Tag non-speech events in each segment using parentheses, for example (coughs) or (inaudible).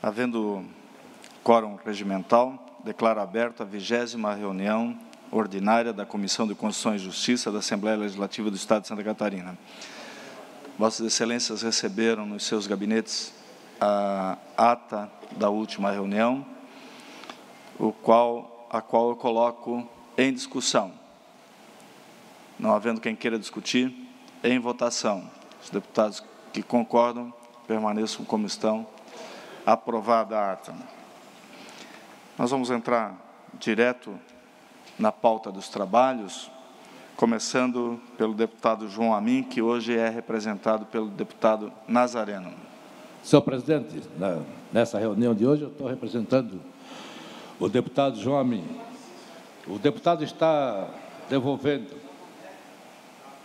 Havendo quórum regimental, declaro aberta a vigésima reunião ordinária da Comissão de Constituição e Justiça da Assembleia Legislativa do Estado de Santa Catarina. Vossas Excelências receberam nos seus gabinetes a ata da última reunião, o qual, a qual eu coloco em discussão. Não havendo quem queira discutir, em votação. Os deputados que concordam permaneçam como estão. Aprovada a ata. Nós vamos entrar direto na pauta dos trabalhos, começando pelo deputado João Amin, que hoje é representado pelo deputado Nazareno. Senhor presidente, nessa reunião de hoje eu estou representando o deputado João Amin. O deputado está devolvendo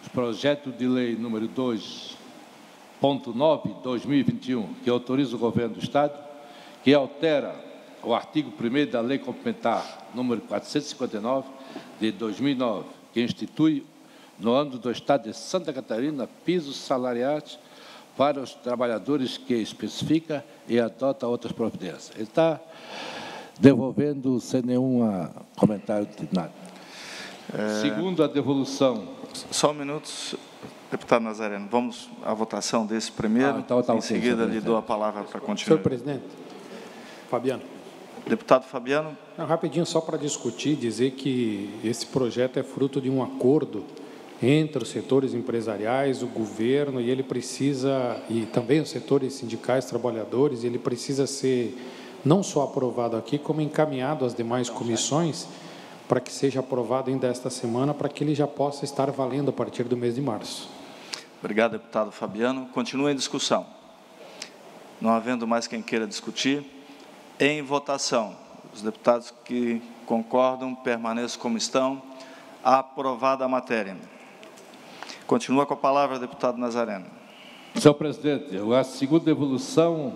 o projeto de lei número 2.9 2021, que autoriza o governo do estado, que altera o artigo 1 da Lei Complementar número 459 de 2009, que institui no âmbito do Estado de Santa Catarina pisos salariais para os trabalhadores que especifica e adota outras providências. Ele está devolvendo sem nenhum comentário de nada. É... Segundo a devolução. Só um minuto, deputado Nazareno. Vamos à votação desse primeiro. Ah, então, tá, em seguida, lhe dou a palavra para continuar. Senhor presidente, Fabiano. Deputado Fabiano. Não, rapidinho, só para discutir, dizer que esse projeto é fruto de um acordo entre os setores empresariais, o governo, e ele precisa, e também os setores sindicais, trabalhadores, ele precisa ser não só aprovado aqui, como encaminhado às demais comissões, para que seja aprovado ainda esta semana, para que ele já possa estar valendo a partir do mês de março. Obrigado, deputado Fabiano. Continua em discussão. Não havendo mais quem queira discutir, em votação. Os deputados que concordam permaneçam como estão. Aprovada a matéria. Continua com a palavra, deputado Nazareno. Senhor presidente, a segunda evolução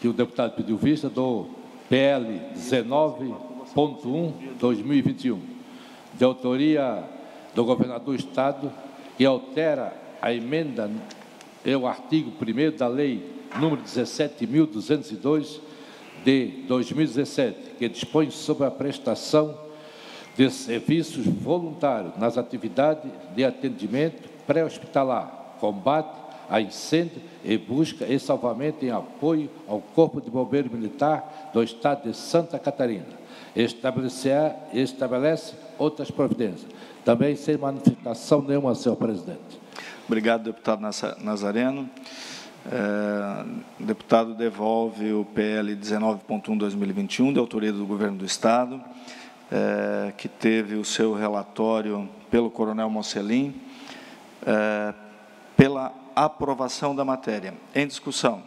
que o deputado pediu vista do PL 19.1 2021, de autoria do governador do Estado, que altera a emenda e o artigo 1 da lei número 17.202 de 2017, que dispõe sobre a prestação de serviços voluntários nas atividades de atendimento pré-hospitalar, combate a incêndio e busca e salvamento em apoio ao Corpo de Bombeiro Militar do Estado de Santa Catarina. estabelece outras providências. Também sem manifestação nenhuma, senhor presidente. Obrigado, deputado Nazareno. É, deputado devolve o PL 19.1/2021 de autoria do Governo do Estado, é, que teve o seu relatório pelo Coronel Mocelin, é, pela aprovação da matéria. Em discussão.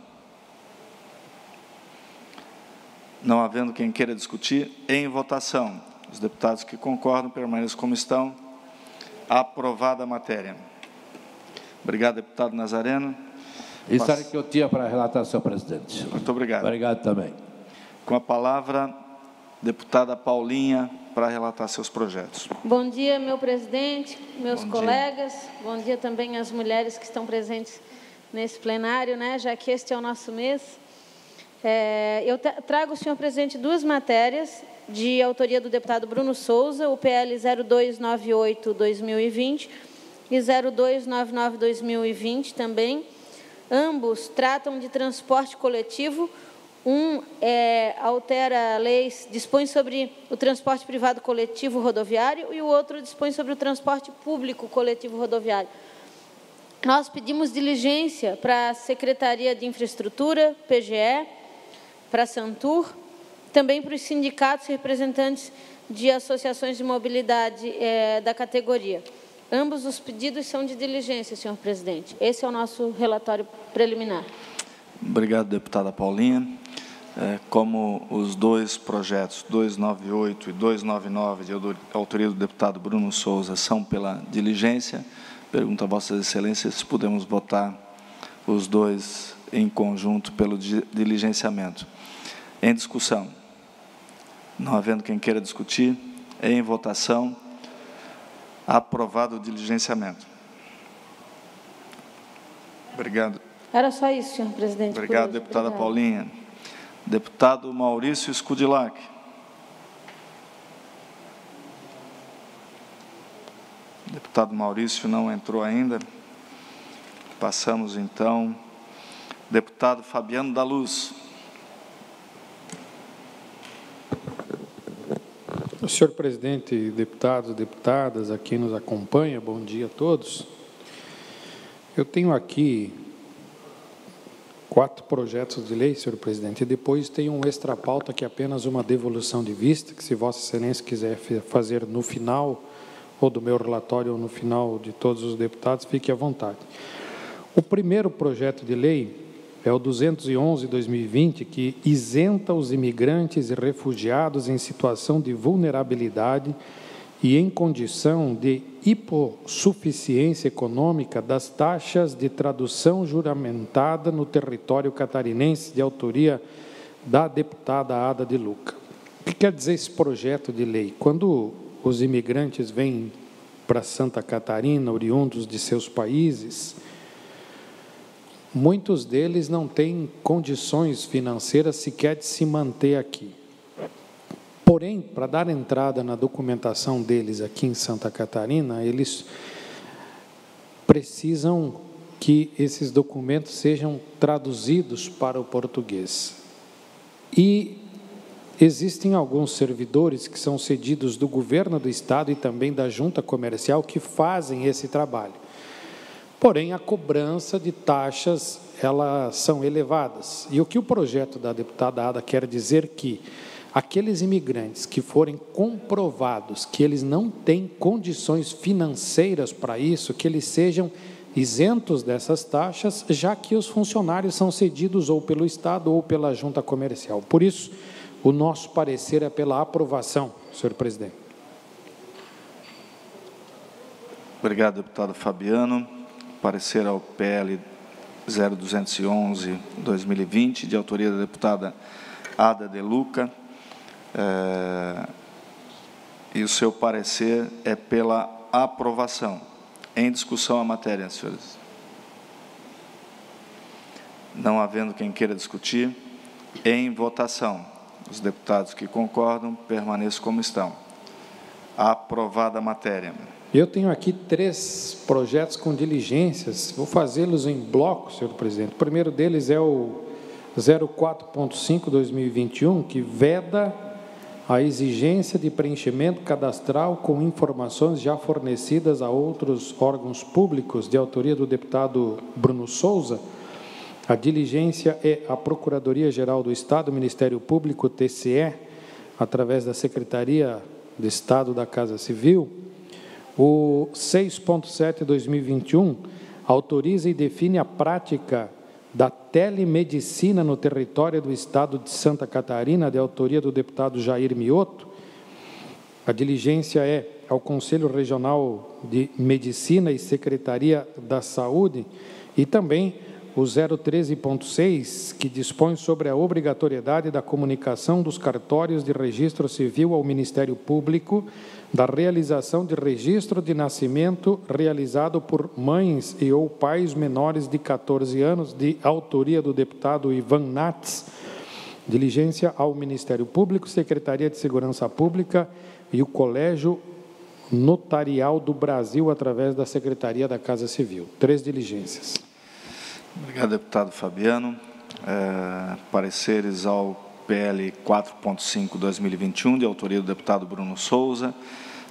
Não havendo quem queira discutir, em votação. Os deputados que concordam permaneçam como estão. Aprovada a matéria. Obrigado, deputado Nazareno. Isso era que eu tinha para relatar, senhor presidente. Muito obrigado. Obrigado também. Com a palavra, deputada Paulinha, para relatar seus projetos. Bom dia, meu presidente, meus Bom colegas. Dia. Bom dia também às mulheres que estão presentes nesse plenário, né, já que este é o nosso mês. É, eu trago, senhor presidente, duas matérias de autoria do deputado Bruno Souza, o PL 0298-2020 e 0299-2020 também, Ambos tratam de transporte coletivo. Um é, altera leis, dispõe sobre o transporte privado coletivo rodoviário e o outro dispõe sobre o transporte público coletivo rodoviário. Nós pedimos diligência para a Secretaria de Infraestrutura, PGE, para a Santur, também para os sindicatos representantes de associações de mobilidade é, da categoria. Ambos os pedidos são de diligência, senhor presidente. Esse é o nosso relatório preliminar. Obrigado, deputada Paulinha. É, como os dois projetos, 298 e 299, de autoria do deputado Bruno Souza, são pela diligência, pergunto a Vossas Excelências se podemos votar os dois em conjunto pelo diligenciamento. Em discussão. Não havendo quem queira discutir, em votação. Aprovado o diligenciamento. Obrigado. Era só isso, senhor presidente. Obrigado, deputada Obrigado. Paulinha. Deputado Maurício Scudilac. Deputado Maurício não entrou ainda. Passamos então. Deputado Fabiano da Luz. Senhor presidente, deputados, deputadas, aqui nos acompanha, bom dia a todos. Eu tenho aqui quatro projetos de lei, senhor presidente, e depois tem um extra pauta que é apenas uma devolução de vista, que se Vossa Excelência quiser fazer no final, ou do meu relatório, ou no final de todos os deputados, fique à vontade. O primeiro projeto de lei é o 211-2020, que isenta os imigrantes e refugiados em situação de vulnerabilidade e em condição de hipossuficiência econômica das taxas de tradução juramentada no território catarinense, de autoria da deputada Ada de Luca. O que quer dizer esse projeto de lei? Quando os imigrantes vêm para Santa Catarina, oriundos de seus países, muitos deles não têm condições financeiras sequer de se manter aqui. Porém, para dar entrada na documentação deles aqui em Santa Catarina, eles precisam que esses documentos sejam traduzidos para o português. E existem alguns servidores que são cedidos do governo do estado e também da junta comercial que fazem esse trabalho. Porém, a cobrança de taxas, elas são elevadas. E o que o projeto da deputada Ada quer dizer que aqueles imigrantes que forem comprovados que eles não têm condições financeiras para isso, que eles sejam isentos dessas taxas, já que os funcionários são cedidos ou pelo Estado ou pela junta comercial. Por isso, o nosso parecer é pela aprovação, senhor presidente. Obrigado, deputado Fabiano. Parecer ao PL 0211-2020, de autoria da deputada Ada De Luca. É, e o seu parecer é pela aprovação. Em discussão a matéria, senhores. Não havendo quem queira discutir, em votação. Os deputados que concordam permaneçam como estão. Aprovada a matéria. Eu tenho aqui três projetos com diligências. Vou fazê-los em bloco, senhor presidente. O primeiro deles é o 04.5-2021, que veda a exigência de preenchimento cadastral com informações já fornecidas a outros órgãos públicos, de autoria do deputado Bruno Souza. A diligência é a Procuradoria-Geral do Estado, Ministério Público, TCE, através da Secretaria de Estado da Casa Civil. O 6.7-2021 autoriza e define a prática da telemedicina no território do estado de Santa Catarina, de autoria do deputado Jair Mioto. A diligência é ao Conselho Regional de Medicina e Secretaria da Saúde e também o 013.6, que dispõe sobre a obrigatoriedade da comunicação dos cartórios de registro civil ao Ministério Público da realização de registro de nascimento realizado por mães e ou pais menores de 14 anos, de autoria do deputado Ivan Nats, diligência ao Ministério Público, Secretaria de Segurança Pública e o Colégio Notarial do Brasil, através da Secretaria da Casa Civil. Três diligências. Obrigado, deputado Fabiano. É, pareceres ao PL 4.5/2021, de autoria do deputado Bruno Souza,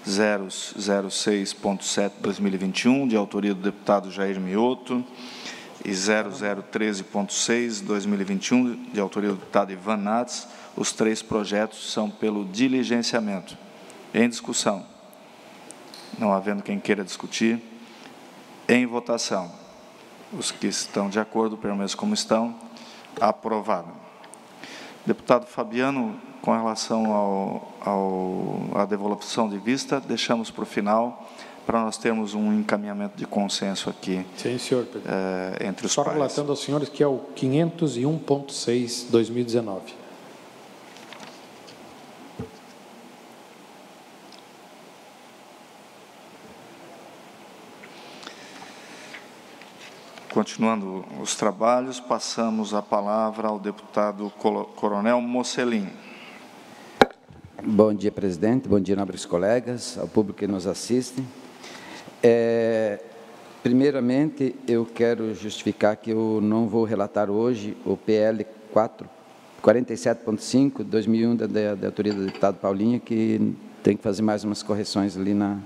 006.7/2021, de autoria do deputado Jair Mioto, e 0013.6/2021, de autoria do deputado Ivan Nats. Os três projetos são pelo diligenciamento. Em discussão. Não havendo quem queira discutir, em votação. Os que estão de acordo permaneçam como estão. Aprovado. Deputado Fabiano, com relação ao, ao, à devolução de vista, deixamos para o final, para nós termos um encaminhamento de consenso aqui. Sim, senhor. É, entre os Só pares. relatando aos senhores que é o 501.6, 2019. Continuando os trabalhos, passamos a palavra ao deputado Coronel Mocelin. Bom dia, presidente. Bom dia, nobres colegas, ao público que nos assiste. É, primeiramente, eu quero justificar que eu não vou relatar hoje o PL 47.5, 2001, da, da autoria do deputado Paulinho, que tem que fazer mais umas correções ali na,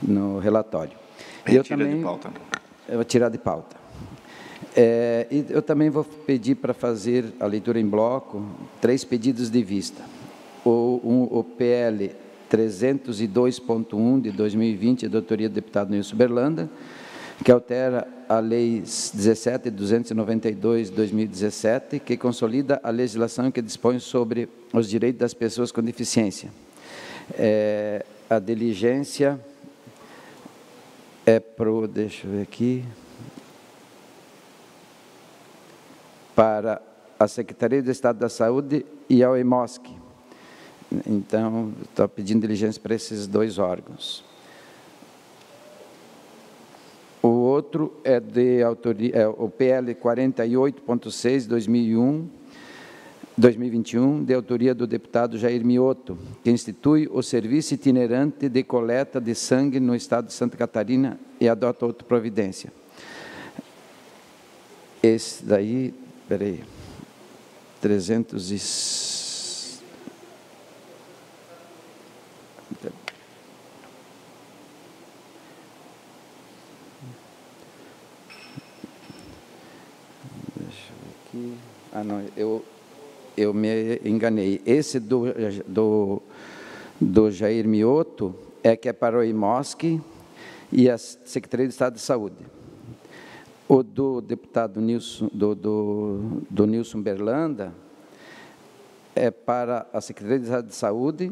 no relatório. Retira eu também, de pauta. Eu vou tirar de pauta. É, e eu também vou pedir para fazer a leitura em bloco três pedidos de vista. O, um, o PL 302.1 de 2020, da autoria do deputado Nilson Berlanda, que altera a Lei 17.292 de 2017, que consolida a legislação que dispõe sobre os direitos das pessoas com deficiência. É, a diligência é para o, deixa eu ver aqui, para a Secretaria de Estado da Saúde e ao EMOSC. Então, estou pedindo diligência para esses dois órgãos. O outro é de autoria, é o PL 48.6 2001 2021, de autoria do deputado Jair Mioto, que institui o serviço itinerante de coleta de sangue no estado de Santa Catarina e adota outra providência. Esse daí Espera aí. 300 e... Deixa eu ver aqui. Ah, não, eu, eu me enganei. Esse do, do, do Jair Mioto é que é para o IMOSC e a Secretaria de Estado de Saúde. O do deputado Nilson, do, do, do Nilson Berlanda é para a Secretaria de Estado de Saúde,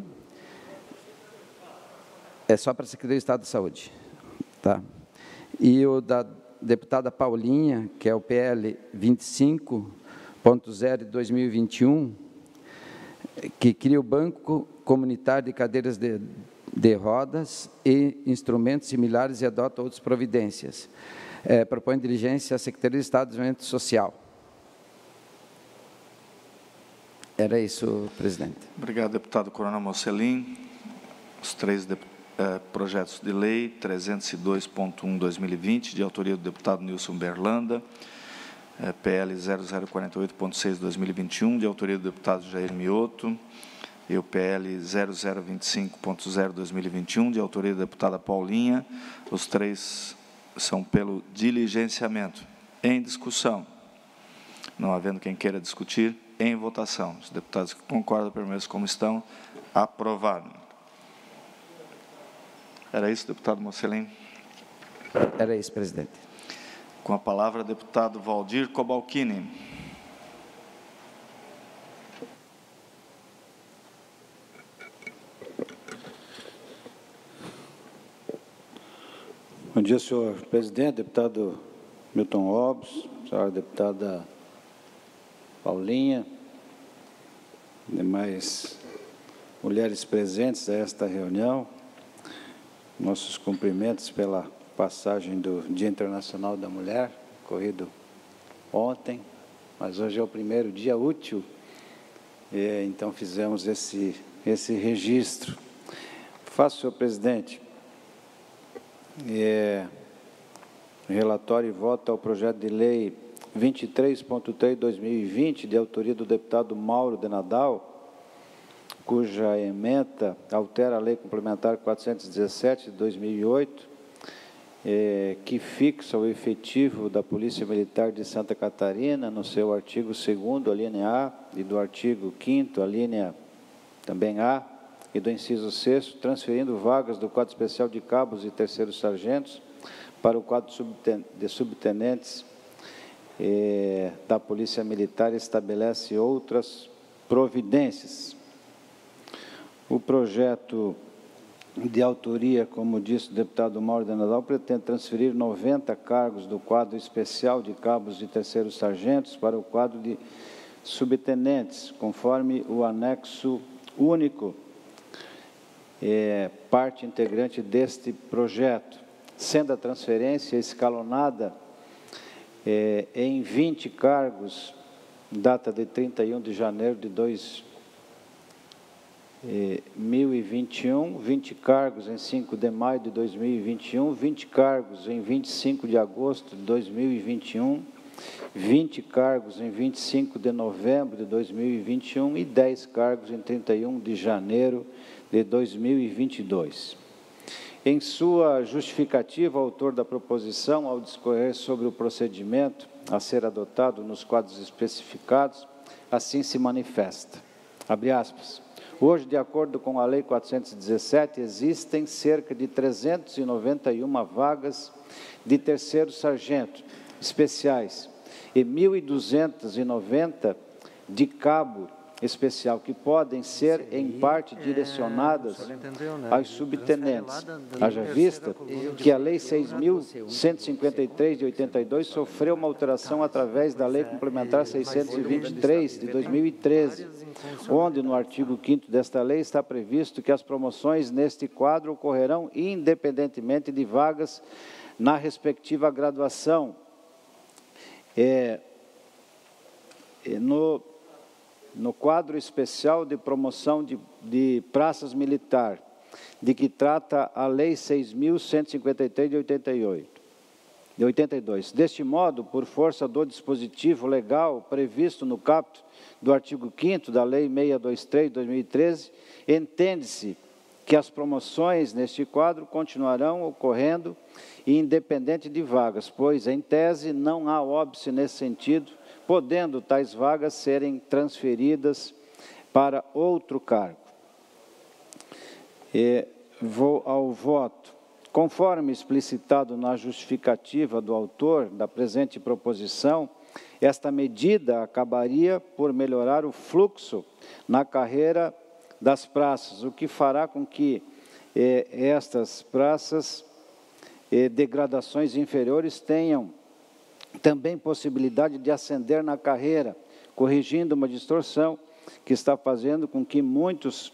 é só para a Secretaria de Estado de Saúde. Tá? E o da deputada Paulinha, que é o PL 25.0 de 2021, que cria o Banco Comunitário de Cadeiras de, de Rodas e instrumentos similares e adota outras providências é, propõe diligência à Secretaria de Estado de Desenvolvimento Social. Era isso, presidente. Obrigado, deputado Coronel Mocelin. Os três eh, projetos de lei, 302.1-2020, de autoria do deputado Nilson Berlanda, eh, PL 0048.6-2021, de autoria do deputado Jair Mioto, e o PL 0025.0-2021, de autoria da deputada Paulinha, os três são pelo diligenciamento. Em discussão. Não havendo quem queira discutir, em votação. Os deputados que concordam permaneçam como estão. Aprovado. Era isso, deputado Mocelin? Era isso, presidente. Com a palavra, deputado Valdir Cobalcini. Dia, senhor presidente, deputado Milton Hobbs, senhora deputada Paulinha, demais mulheres presentes a esta reunião. Nossos cumprimentos pela passagem do Dia Internacional da Mulher, ocorrido ontem, mas hoje é o primeiro dia útil, e, então fizemos esse, esse registro. Faço, senhor presidente, é, relatório e voto ao projeto de lei 23.3/2020 de autoria do deputado Mauro de Nadal, cuja emenda altera a lei complementar 417 de 2008, é, que fixa o efetivo da Polícia Militar de Santa Catarina no seu artigo 2 a A e do artigo 5 a também A e do inciso 6 transferindo vagas do quadro especial de cabos e terceiros sargentos para o quadro de subtenentes eh, da Polícia Militar estabelece outras providências. O projeto de autoria, como disse o deputado Mauro de Nadal, pretende transferir 90 cargos do quadro especial de cabos e terceiros sargentos para o quadro de subtenentes, conforme o anexo único é, parte integrante deste projeto, sendo a transferência escalonada é, em 20 cargos, data de 31 de janeiro de 2021, 20 cargos em 5 de maio de 2021, 20 cargos em 25 de agosto de 2021, 20 cargos em 25 de novembro de 2021 e 10 cargos em 31 de janeiro de 2022. Em sua justificativa, o autor da proposição, ao discorrer sobre o procedimento a ser adotado nos quadros especificados, assim se manifesta. Abre aspas. Hoje, de acordo com a Lei 417, existem cerca de 391 vagas de terceiro sargento especiais e 1.290 de cabo especial, que podem ser, em parte, é, direcionadas né? aos subtenentes. Haja vista que a Lei 6.153 de 82 sofreu uma alteração através da Lei Complementar 623 de 2013, onde, no artigo 5 desta lei, está previsto que as promoções neste quadro ocorrerão independentemente de vagas na respectiva graduação. É, é no no quadro especial de promoção de, de praças militar, de que trata a Lei 6.153 de 88, de 82. Deste modo, por força do dispositivo legal previsto no caput do artigo 5 da Lei 623 de 2013, entende-se que as promoções neste quadro continuarão ocorrendo independente de vagas, pois, em tese, não há óbice nesse sentido podendo tais vagas serem transferidas para outro cargo. E vou ao voto. Conforme explicitado na justificativa do autor da presente proposição, esta medida acabaria por melhorar o fluxo na carreira das praças, o que fará com que eh, estas praças eh, degradações inferiores tenham também possibilidade de ascender na carreira, corrigindo uma distorção que está fazendo com que muitos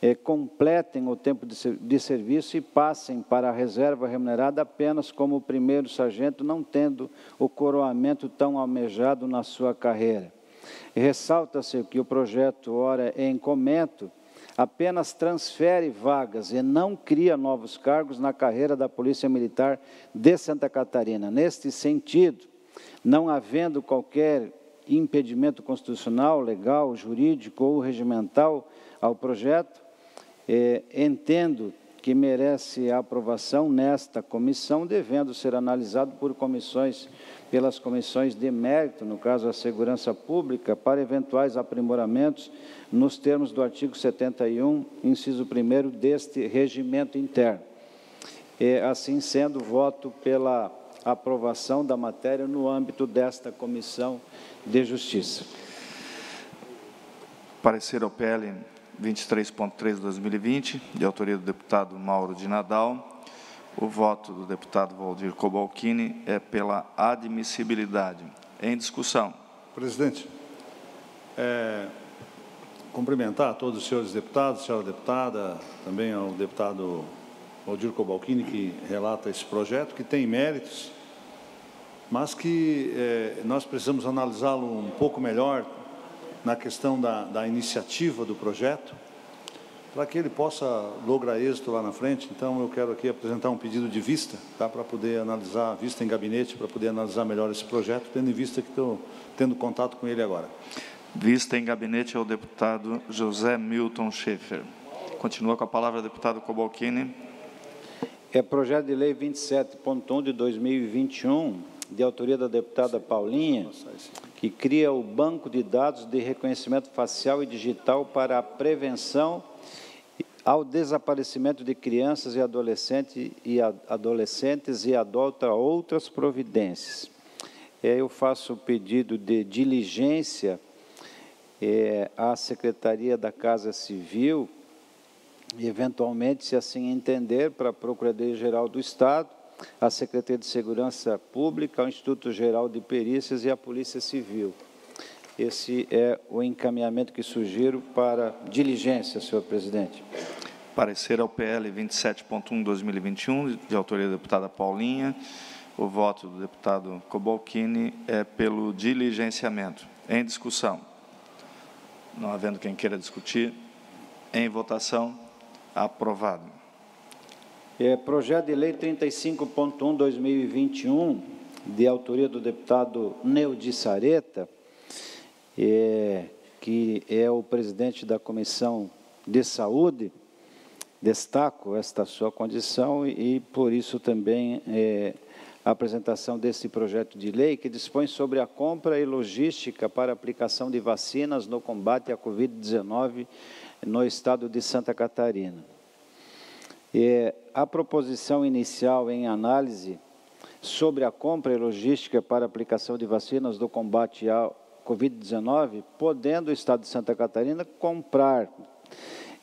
eh, completem o tempo de, de, serviço e passem para a reserva remunerada apenas como primeiro sargento, não tendo o coroamento tão almejado na sua carreira. Ressalta-se que o projeto, ora em comento, apenas transfere vagas e não cria novos cargos na carreira da Polícia Militar de Santa Catarina. Neste sentido, não havendo qualquer impedimento constitucional, legal, jurídico ou regimental ao projeto, é, entendo que merece a aprovação nesta comissão, devendo ser analisado por comissões, pelas comissões de mérito, no caso a segurança pública, para eventuais aprimoramentos nos termos do artigo 71, inciso 1 deste regimento interno. E, assim sendo, voto pela a aprovação da matéria no âmbito desta Comissão de Justiça. Parecer ao PL 23.3 de 2020, de autoria do deputado Mauro de Nadal. O voto do deputado Valdir Cobalcini é pela admissibilidade. Em discussão. Presidente, é, cumprimentar a todos os senhores deputados, senhora deputada, também ao deputado Valdir Cobalcini, que relata esse projeto, que tem méritos, mas que é, nós precisamos analisá-lo um pouco melhor na questão da, da iniciativa do projeto, para que ele possa lograr êxito lá na frente. Então, eu quero aqui apresentar um pedido de vista, tá, para poder analisar, vista em gabinete, para poder analisar melhor esse projeto, tendo em vista que estou tendo contato com ele agora. Vista em gabinete ao deputado José Milton Schaefer. Continua com a palavra o deputado Cobalcini. É projeto de lei 27.1 de 2021, de autoria da deputada Paulinha, que cria o Banco de Dados de Reconhecimento Facial e Digital para a prevenção ao desaparecimento de crianças e adolescentes e, adolescentes e adota outras providências. É, eu faço o pedido de diligência é, à Secretaria da Casa Civil eventualmente, se assim entender, para a Procuradoria-Geral do Estado, a Secretaria de Segurança Pública, o Instituto Geral de Perícias e a Polícia Civil. Esse é o encaminhamento que sugiro para diligência, senhor presidente. Parecer ao PL 27.1-2021, de autoria da deputada Paulinha. O voto do deputado Cobalcini é pelo diligenciamento. Em discussão. Não havendo quem queira discutir, em votação, aprovado. É, projeto de lei 35.1 2021, de autoria do deputado Neudi Sareta, é, que é o presidente da Comissão de Saúde, destaco esta sua condição e, por isso, também é, a apresentação desse projeto de lei que dispõe sobre a compra e logística para aplicação de vacinas no combate à Covid-19 no estado de Santa Catarina. É, a proposição inicial em análise sobre a compra e logística para aplicação de vacinas do combate à Covid-19, podendo o Estado de Santa Catarina comprar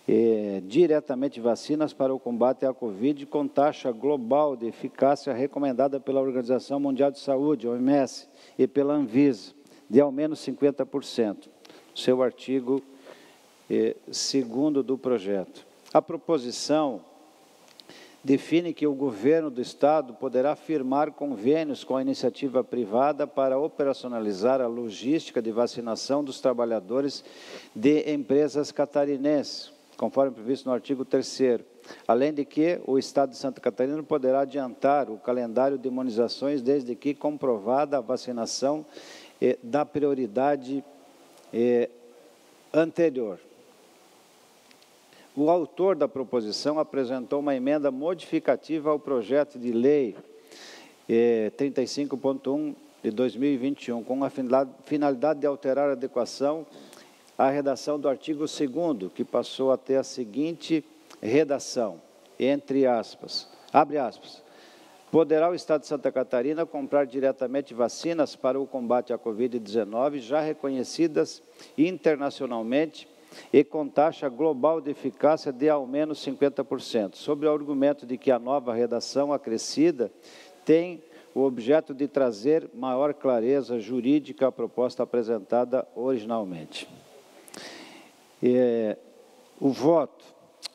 é, diretamente vacinas para o combate à Covid com taxa global de eficácia recomendada pela Organização Mundial de Saúde, OMS, e pela Anvisa, de ao menos 50%, seu artigo é, segundo do projeto. A proposição define que o governo do Estado poderá firmar convênios com a iniciativa privada para operacionalizar a logística de vacinação dos trabalhadores de empresas catarinenses, conforme previsto no artigo 3 Além de que o Estado de Santa Catarina poderá adiantar o calendário de imunizações desde que comprovada a vacinação eh, da prioridade eh, anterior. O autor da proposição apresentou uma emenda modificativa ao projeto de lei eh, 35.1 de 2021, com a finalidade de alterar a adequação a redação do artigo 2 que passou a ter a seguinte redação, entre aspas, abre aspas, poderá o Estado de Santa Catarina comprar diretamente vacinas para o combate à Covid-19 já reconhecidas internacionalmente e com taxa global de eficácia de ao menos 50%, sob o argumento de que a nova redação acrescida tem o objeto de trazer maior clareza jurídica à proposta apresentada originalmente. É, o voto.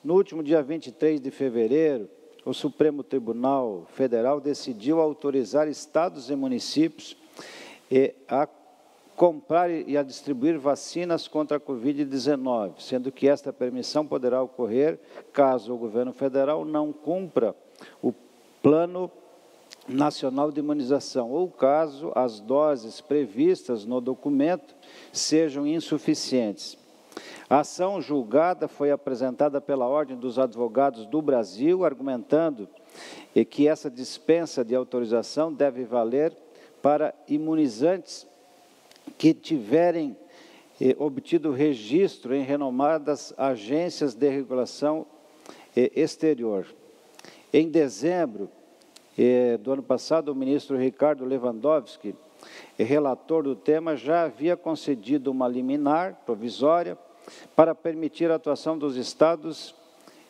No último dia 23 de fevereiro, o Supremo Tribunal Federal decidiu autorizar estados e municípios a comprar e a distribuir vacinas contra a Covid-19, sendo que esta permissão poderá ocorrer caso o governo federal não cumpra o plano nacional de imunização ou caso as doses previstas no documento sejam insuficientes. A ação julgada foi apresentada pela Ordem dos Advogados do Brasil, argumentando que essa dispensa de autorização deve valer para imunizantes que tiverem eh, obtido registro em renomadas agências de regulação eh, exterior. Em dezembro eh, do ano passado, o ministro Ricardo Lewandowski, relator do tema, já havia concedido uma liminar provisória para permitir a atuação dos estados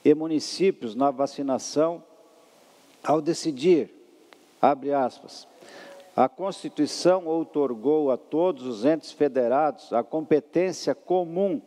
e municípios na vacinação, ao decidir, abre aspas, a Constituição outorgou a todos os entes federados a competência comum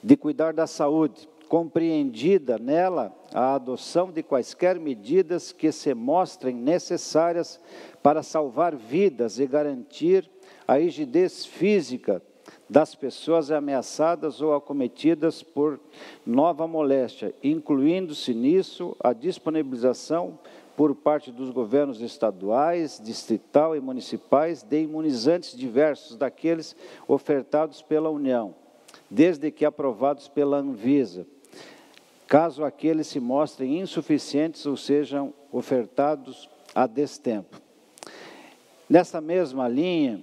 de cuidar da saúde, compreendida nela a adoção de quaisquer medidas que se mostrem necessárias para salvar vidas e garantir a rigidez física das pessoas ameaçadas ou acometidas por nova moléstia, incluindo-se nisso a disponibilização por parte dos governos estaduais, distrital e municipais de imunizantes diversos daqueles ofertados pela União, desde que aprovados pela Anvisa, caso aqueles se mostrem insuficientes ou sejam ofertados a destempo. Nessa mesma linha,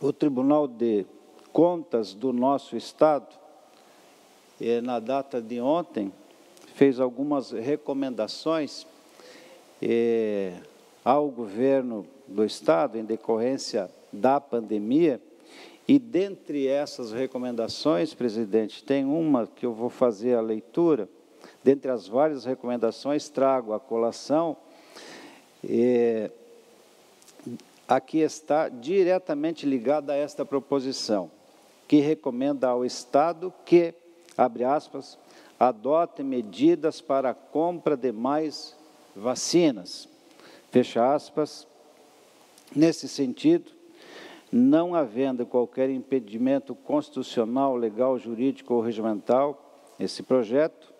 o Tribunal de Contas do nosso Estado, eh, na data de ontem, fez algumas recomendações eh, ao governo do Estado, em decorrência da pandemia, e dentre essas recomendações, presidente, tem uma que eu vou fazer a leitura, dentre as várias recomendações, trago a colação. Eh, aqui está diretamente ligada a esta proposição que recomenda ao Estado que, abre aspas, adote medidas para a compra de mais vacinas, fecha aspas, Nesse sentido, não havendo qualquer impedimento constitucional, legal, jurídico ou regimental, esse projeto,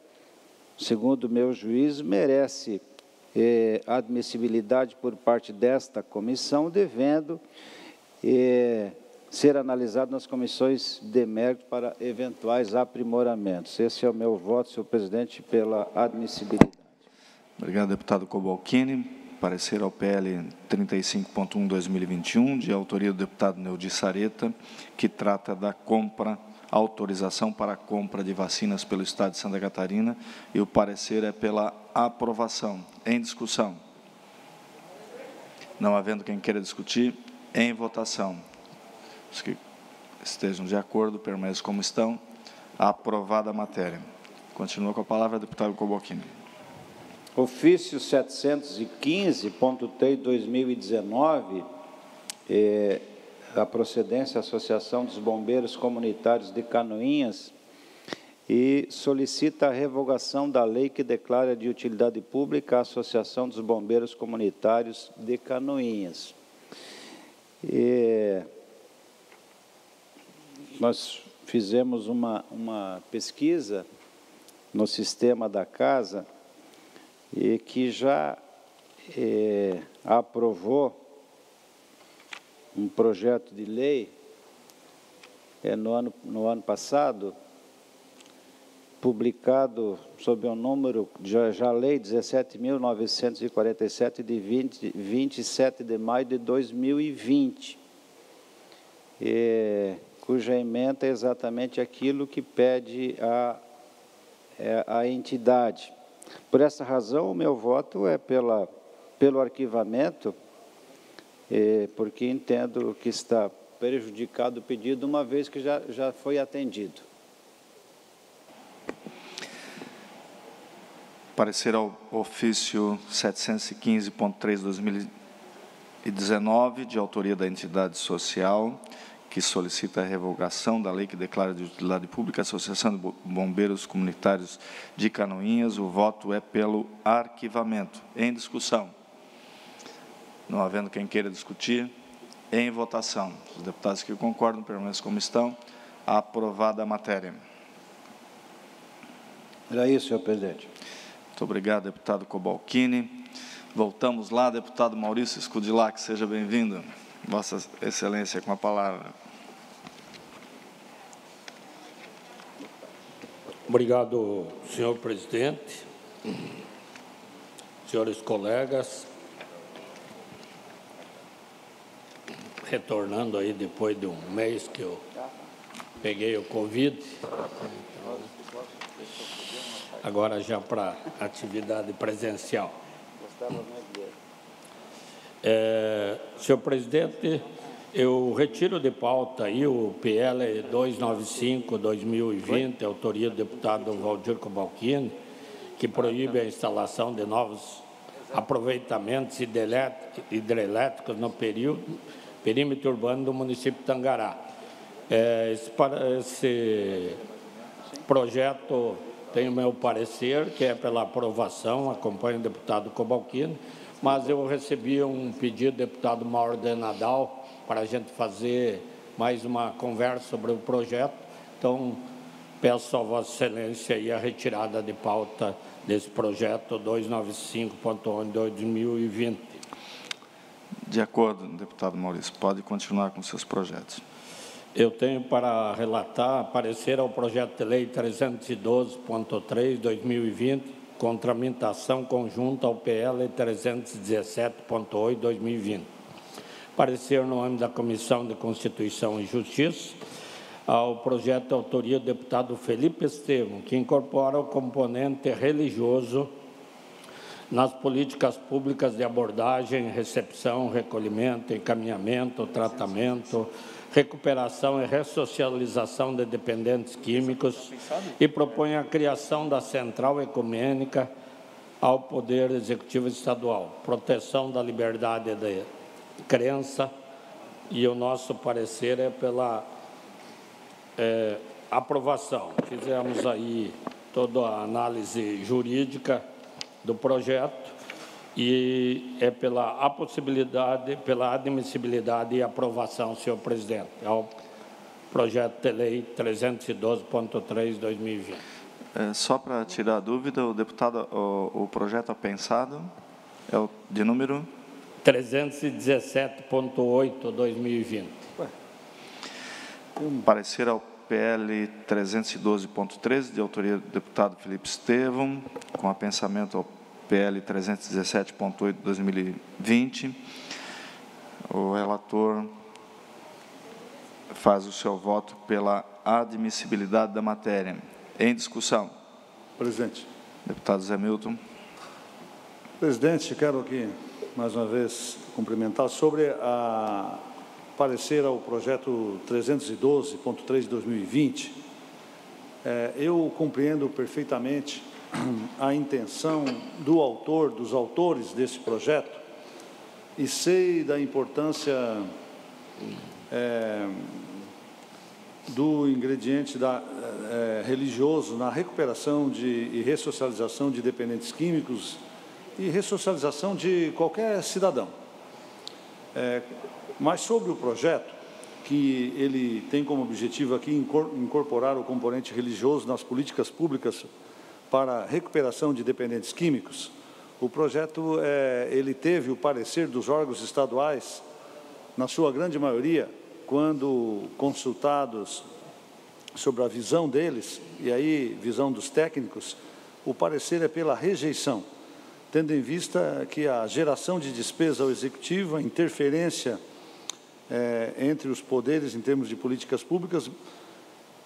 segundo meu juízo, merece eh, admissibilidade por parte desta comissão, devendo eh, ser analisado nas comissões de mérito para eventuais aprimoramentos. Esse é o meu voto, senhor presidente, pela admissibilidade. Obrigado, deputado Cobalcini. Parecer ao PL 35.1-2021, de autoria do deputado Neudi Sareta, que trata da compra, autorização para a compra de vacinas pelo Estado de Santa Catarina, e o parecer é pela aprovação. Em discussão. Não havendo quem queira discutir, em votação. Os que estejam de acordo, permaneçam como estão. Aprovada a matéria. Continua com a palavra o deputado Cobalcini. Ofício 715.3 2019, é, a procedência Associação dos Bombeiros Comunitários de Canoinhas e solicita a revogação da lei que declara de utilidade pública a Associação dos Bombeiros Comunitários de Canoinhas. E nós fizemos uma, uma pesquisa no sistema da casa e que já é, aprovou um projeto de lei é, no, ano, no ano passado, publicado sob o número, já, já lei 17.947, de 20, 27 de maio de 2020, é, cuja emenda é exatamente aquilo que pede a, a entidade. Por essa razão, o meu voto é pela, pelo arquivamento, é, porque entendo que está prejudicado o pedido, uma vez que já, já foi atendido. Parecer ao ofício 715.3/2019, de autoria da entidade social, que solicita a revogação da lei que declara de utilidade pública a Associação de Bombeiros Comunitários de Canoinhas. O voto é pelo arquivamento. Em discussão. Não havendo quem queira discutir, em votação. Os deputados que concordam permaneçam como estão. Aprovada a matéria. Era isso, senhor presidente. Muito obrigado, deputado Cobalcini. Voltamos lá, deputado Maurício Scudilac, seja bem-vindo. Vossa Excelência, com a palavra. Obrigado, senhor presidente, senhores colegas. Retornando aí depois de um mês que eu peguei o Covid, agora já para atividade presencial. É, senhor presidente, eu retiro de pauta aí o PL 295-2020, autoria do deputado Valdir Cobalcini, que proíbe a instalação de novos aproveitamentos hidrelétricos no período, perímetro urbano do município de Tangará. É, esse, esse projeto tem o meu parecer, que é pela aprovação, acompanho o deputado Cobalcini, mas eu recebi um pedido do deputado Mauro de Nadal para a gente fazer mais uma conversa sobre o projeto. Então, peço a Vossa Excelência aí a retirada de pauta desse projeto 295.1 de 2020. De acordo, deputado Maurício, pode continuar com seus projetos. Eu tenho para relatar, parecer ao projeto de lei 312.3 2020, com tramitação conjunta ao PL 317.8/2020. Parecer no âmbito da Comissão de Constituição e Justiça ao projeto de autoria do deputado Felipe Estevam, que incorpora o componente religioso nas políticas públicas de abordagem, recepção, recolhimento, encaminhamento, tratamento, recuperação e ressocialização de dependentes químicos e propõe a criação da Central Ecumênica ao Poder Executivo Estadual, proteção da liberdade de crença e o nosso parecer é pela é, aprovação. Fizemos aí toda a análise jurídica do projeto e é pela a possibilidade, pela admissibilidade e aprovação, senhor presidente, ao projeto de lei 312.3/2020. É, só para tirar a dúvida, o deputado, o, o projeto pensado é o de número 317.8/2020. Parecer ao PL 312.13, de autoria do deputado Felipe Estevam, com apensamento ao PL 317.8 de 2020. O relator faz o seu voto pela admissibilidade da matéria. Em discussão. Presidente. Deputado Zé Milton. Presidente, quero aqui, mais uma vez, cumprimentar sobre a parecer ao projeto 312.3 de 2020. É, eu compreendo perfeitamente a intenção do autor, dos autores desse projeto, e sei da importância é, do ingrediente da, é, religioso na recuperação de, e ressocialização de dependentes químicos e ressocialização de qualquer cidadão. É, mas sobre o projeto, que ele tem como objetivo aqui incorporar o componente religioso nas políticas públicas para recuperação de dependentes químicos, o projeto é, ele teve o parecer dos órgãos estaduais, na sua grande maioria, quando consultados sobre a visão deles, e aí visão dos técnicos, o parecer é pela rejeição, tendo em vista que a geração de despesa ao executivo, a interferência é, entre os poderes em termos de políticas públicas,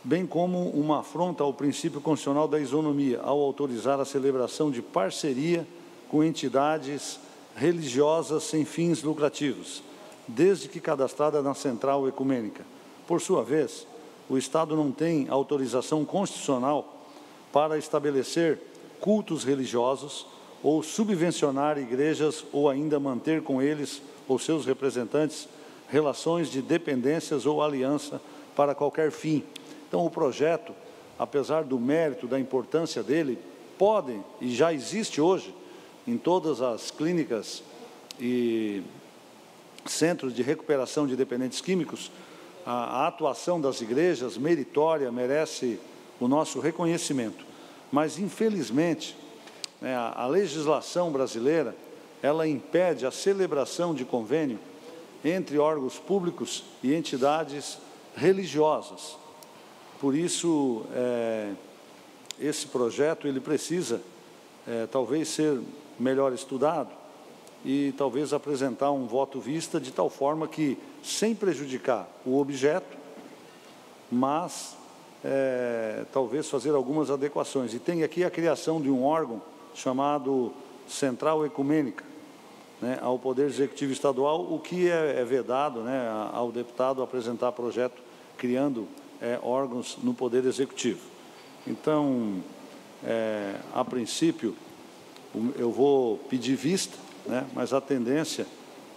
bem como uma afronta ao princípio constitucional da isonomia, ao autorizar a celebração de parceria com entidades religiosas sem fins lucrativos, desde que cadastrada na Central Ecumênica. Por sua vez, o Estado não tem autorização constitucional para estabelecer cultos religiosos ou subvencionar igrejas ou ainda manter com eles ou seus representantes relações de dependências ou aliança para qualquer fim, então, o projeto, apesar do mérito, da importância dele, pode e já existe hoje em todas as clínicas e centros de recuperação de dependentes químicos, a, a atuação das igrejas meritória merece o nosso reconhecimento. Mas, infelizmente, né, a, a legislação brasileira ela impede a celebração de convênio entre órgãos públicos e entidades religiosas. Por isso, é, esse projeto ele precisa é, talvez ser melhor estudado e talvez apresentar um voto vista de tal forma que, sem prejudicar o objeto, mas é, talvez fazer algumas adequações. E tem aqui a criação de um órgão chamado Central Ecumênica, né, ao Poder Executivo Estadual, o que é, é vedado né, ao deputado apresentar projeto criando é, órgãos no Poder Executivo. Então, é, a princípio, eu vou pedir vista, né, mas a tendência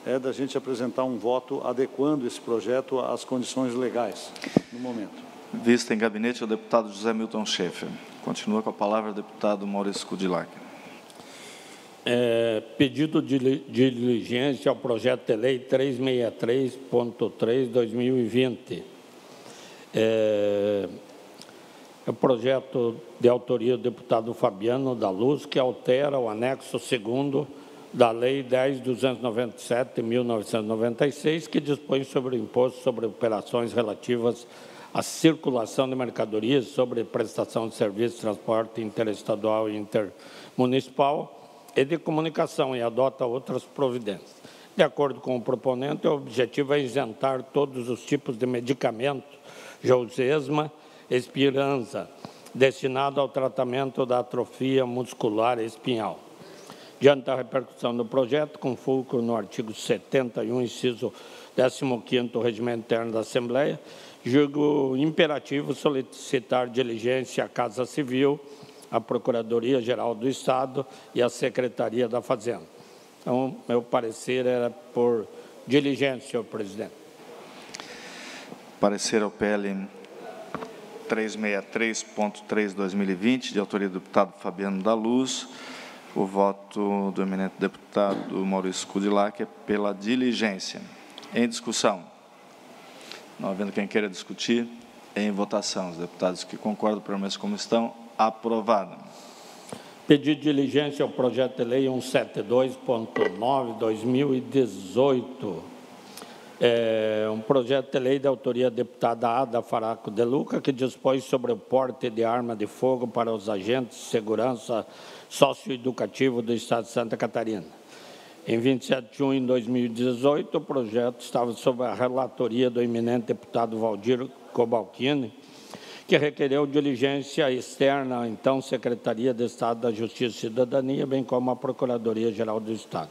é da gente apresentar um voto adequando esse projeto às condições legais no momento. Vista em gabinete o deputado José Milton Schaefer. Continua com a palavra o deputado Maurício Kudilac. É, pedido de diligência ao projeto de lei 363.3/2020 é, é o projeto de autoria do deputado Fabiano da Luz, que altera o anexo 2 da Lei 10.297 de 1996, que dispõe sobre o imposto sobre operações relativas à circulação de mercadorias, sobre prestação de serviços de transporte interestadual e intermunicipal e de comunicação, e adota outras providências. De acordo com o proponente, o objetivo é isentar todos os tipos de medicamentos Jousesma espiranza, destinado ao tratamento da atrofia muscular espinhal. Diante da repercussão do projeto, com fulcro no artigo 71, inciso 15º do Regimento Interno da Assembleia, julgo imperativo solicitar diligência à Casa Civil, à Procuradoria-Geral do Estado e à Secretaria da Fazenda. Então, meu parecer era por diligência, senhor presidente. Parecer ao PL 363.3/2020, de autoria do deputado Fabiano da Luz. O voto do eminente deputado Maurício Kudilac é pela diligência. Em discussão. Não havendo quem queira discutir, em votação. Os deputados que concordam permaneçam como estão. Aprovada. Pedido de diligência ao projeto de lei 172.9/2018. É um projeto de lei da autoria da deputada Ada Faraco de Luca, que dispõe sobre o porte de arma de fogo para os agentes de segurança socioeducativo do Estado de Santa Catarina. Em 27 de junho de 2018, o projeto estava sob a relatoria do eminente deputado Valdir Cobalcini, que requereu diligência externa, então Secretaria de Estado da Justiça e Cidadania, bem como a Procuradoria-Geral do Estado.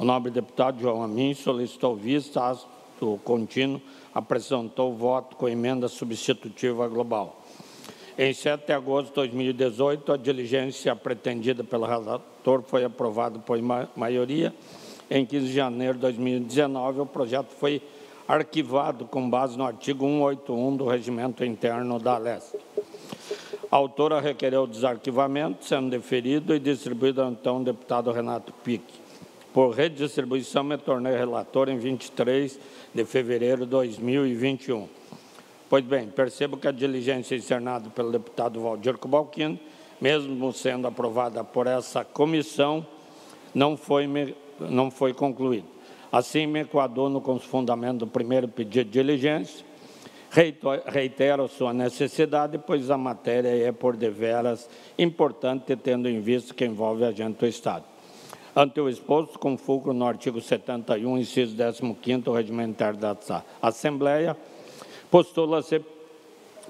O nobre deputado João Amin solicitou vista o contínuo, apresentou voto com emenda substitutiva global. Em 7 de agosto de 2018, a diligência pretendida pelo relator foi aprovada por maioria. Em 15 de janeiro de 2019, o projeto foi arquivado com base no artigo 181 do Regimento Interno da Leste. A autora requereu o desarquivamento, sendo deferido e distribuído então ao deputado Renato Pique. Por redistribuição, me tornei relator em 23 de fevereiro de 2021. Pois bem, percebo que a diligência externada pelo deputado Valdir Cobalcini, mesmo sendo aprovada por essa comissão, não foi, não foi concluída. Assim, me no com os fundamentos do primeiro pedido de diligência, reitero sua necessidade, pois a matéria é por deveras importante, tendo em vista que envolve agente do Estado. Ante o exposto, com fulcro no artigo 71, inciso 15 do Regimentar da Assembleia, postula-se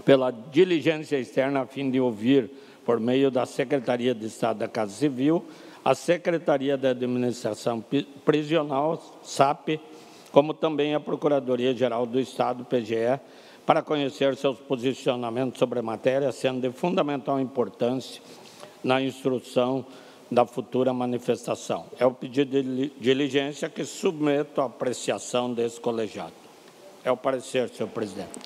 pela diligência externa a fim de ouvir, por meio da Secretaria de Estado da Casa Civil, a Secretaria da Administração Prisional, SAP, como também a Procuradoria-Geral do Estado, PGE, para conhecer seus posicionamentos sobre a matéria, sendo de fundamental importância na instrução da futura manifestação. É o pedido de diligência que submeto à apreciação desse colegiado. É o parecer, senhor presidente.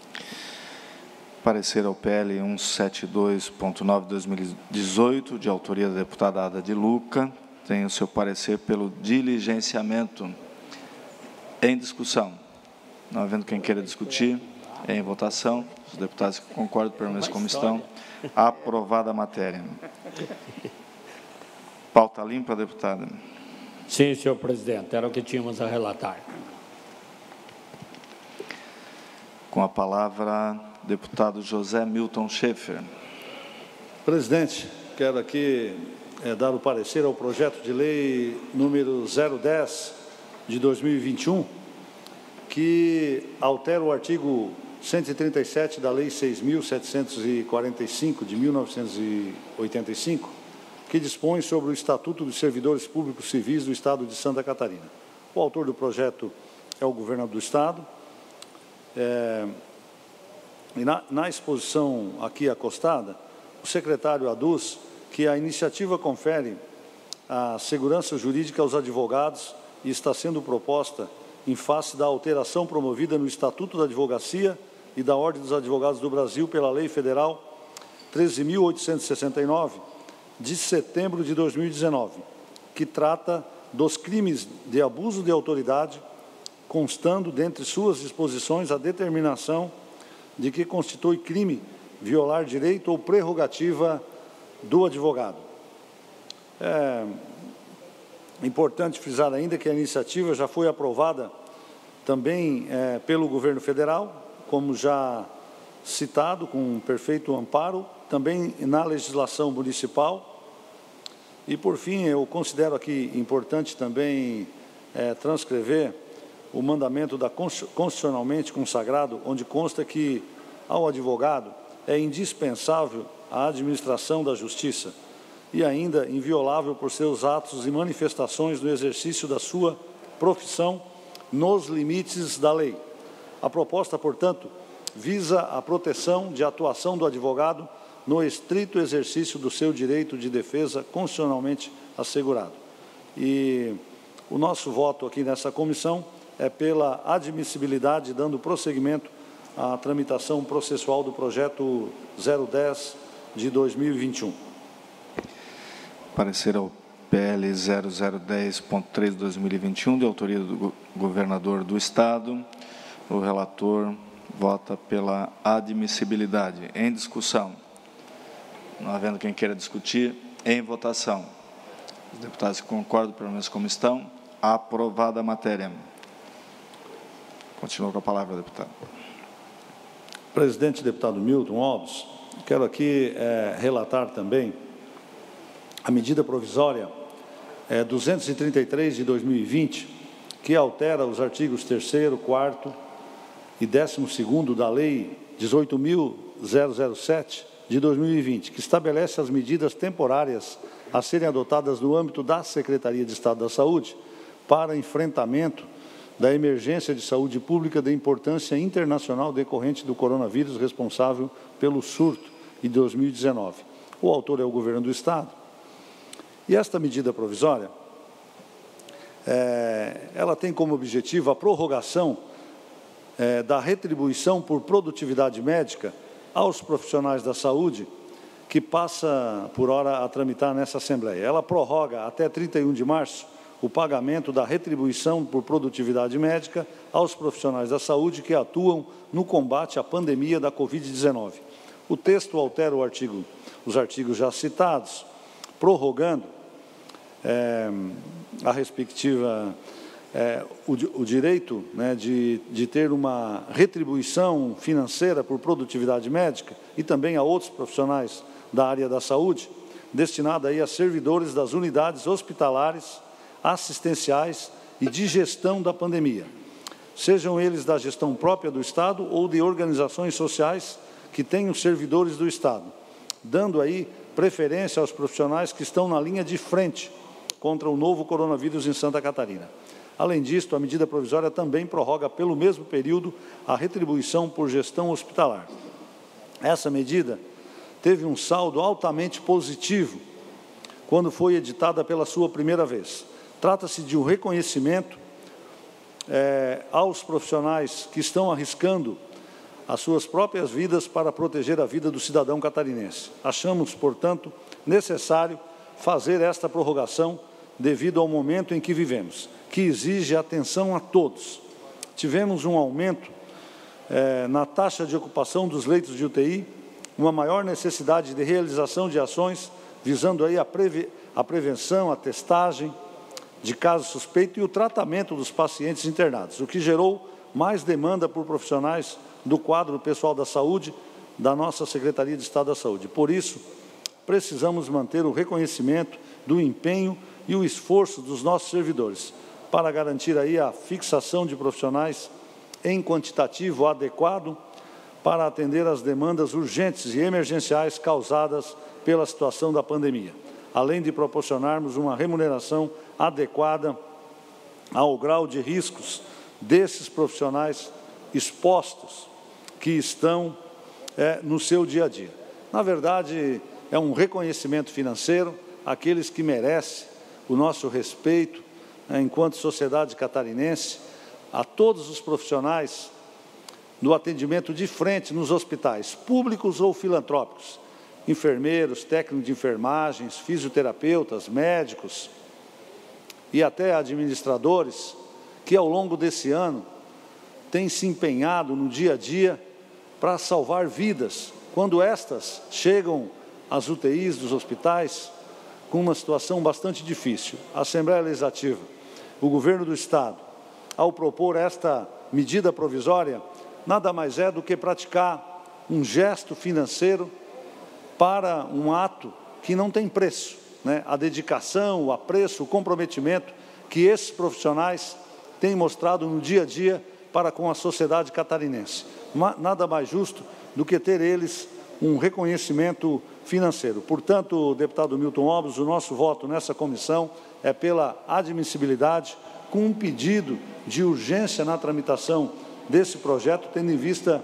Parecer ao PL 172.9/2018, de autoria da deputada Ada de Luca, tem o seu parecer pelo diligenciamento. Em discussão. Não havendo quem queira discutir, em votação. Os deputados que concordam permaneçam como estão. Aprovada a matéria. Pauta limpa, deputada. Sim, senhor presidente, era o que tínhamos a relatar. Com a palavra, deputado José Milton Schaefer. Presidente, quero aqui é, dar o parecer ao projeto de lei número 010 de 2021, que altera o artigo 137 da Lei 6.745 de 1985, que dispõe sobre o Estatuto dos Servidores Públicos Civis do Estado de Santa Catarina. O autor do projeto é o governador do Estado, é, e na, na exposição aqui acostada, o secretário aduz que a iniciativa confere a segurança jurídica aos advogados e está sendo proposta em face da alteração promovida no Estatuto da Advocacia e da Ordem dos Advogados do Brasil pela Lei Federal 13.869, de setembro de 2019, que trata dos crimes de abuso de autoridade, constando dentre suas disposições a determinação de que constitui crime violar direito ou prerrogativa do advogado. É importante frisar ainda que a iniciativa já foi aprovada também é, pelo governo federal, como já citado, com um perfeito amparo, também na legislação municipal. E, por fim, eu considero aqui importante também é, transcrever o mandamento da constitucionalmente consagrado, onde consta que ao advogado é indispensável a administração da justiça e ainda inviolável por seus atos e manifestações no exercício da sua profissão nos limites da lei. A proposta, portanto, visa a proteção de atuação do advogado no estrito exercício do seu direito de defesa constitucionalmente assegurado. E o nosso voto aqui nessa comissão é pela admissibilidade, dando prosseguimento à tramitação processual do projeto 010 de 2021. Parecer ao PL 0010.3 de 2021, de autoria do governador do Estado. O relator vota pela admissibilidade. Em discussão. Não havendo quem queira discutir, em votação. Os deputados que concordam, pelo menos como estão, aprovada a matéria. Continua com a palavra, deputado. Presidente deputado Milton Alves, quero aqui é, relatar também a medida provisória é, 233 de 2020, que altera os artigos 3 4 e 12 da Lei 18.007 de 2020, que estabelece as medidas temporárias a serem adotadas no âmbito da Secretaria de Estado da Saúde para enfrentamento da emergência de saúde pública de importância internacional decorrente do coronavírus responsável pelo surto de 2019. O autor é o governo do Estado. E esta medida provisória, é, ela tem como objetivo a prorrogação é, da retribuição por produtividade médica aos profissionais da saúde que passa por hora a tramitar nessa Assembleia. Ela prorroga até 31 de março o pagamento da retribuição por produtividade médica aos profissionais da saúde que atuam no combate à pandemia da Covid-19. O texto altera artigo, os artigos já citados, prorrogando é, a respectiva é, o, o, direito né, de, de ter uma retribuição financeira por produtividade médica e também a outros profissionais da área da saúde, destinada aí a servidores das unidades hospitalares assistenciais e de gestão da pandemia, sejam eles da gestão própria do Estado ou de organizações sociais que tenham servidores do Estado, dando aí preferência aos profissionais que estão na linha de frente contra o novo coronavírus em Santa Catarina. Além disso, a medida provisória também prorroga pelo mesmo período a retribuição por gestão hospitalar. Essa medida teve um saldo altamente positivo quando foi editada pela sua primeira vez. Trata-se de um reconhecimento é, aos profissionais que estão arriscando as suas próprias vidas para proteger a vida do cidadão catarinense. Achamos, portanto, necessário fazer esta prorrogação devido ao momento em que vivemos, que exige atenção a todos. Tivemos um aumento é, na taxa de ocupação dos leitos de UTI, uma maior necessidade de realização de ações visando aí a, preve a prevenção, a testagem, de casos suspeitos e o tratamento dos pacientes internados, o que gerou mais demanda por profissionais do quadro pessoal da saúde da nossa Secretaria de Estado da Saúde. Por isso, precisamos manter o reconhecimento do empenho e o esforço dos nossos servidores para garantir aí a fixação de profissionais em quantitativo adequado para atender às demandas urgentes e emergenciais causadas pela situação da pandemia, além de proporcionarmos uma remuneração adequada ao grau de riscos desses profissionais expostos que estão é, no seu dia a dia. Na verdade, é um reconhecimento financeiro àqueles que merecem o nosso respeito enquanto sociedade catarinense, a todos os profissionais do atendimento de frente nos hospitais, públicos ou filantrópicos, enfermeiros, técnicos de enfermagens, fisioterapeutas, médicos, e até administradores que ao longo desse ano têm se empenhado no dia a dia para salvar vidas, quando estas chegam às UTIs dos hospitais com uma situação bastante difícil. A Assembleia Legislativa, o governo do Estado, ao propor esta medida provisória, nada mais é do que praticar um gesto financeiro para um ato que não tem preço né, a dedicação, o apreço, o comprometimento que esses profissionais têm mostrado no dia a dia para com a sociedade catarinense. Nada mais justo do que ter eles um reconhecimento financeiro. Portanto, deputado Milton Obres, o nosso voto nessa comissão é pela admissibilidade, com um pedido de urgência na tramitação desse projeto, tendo em vista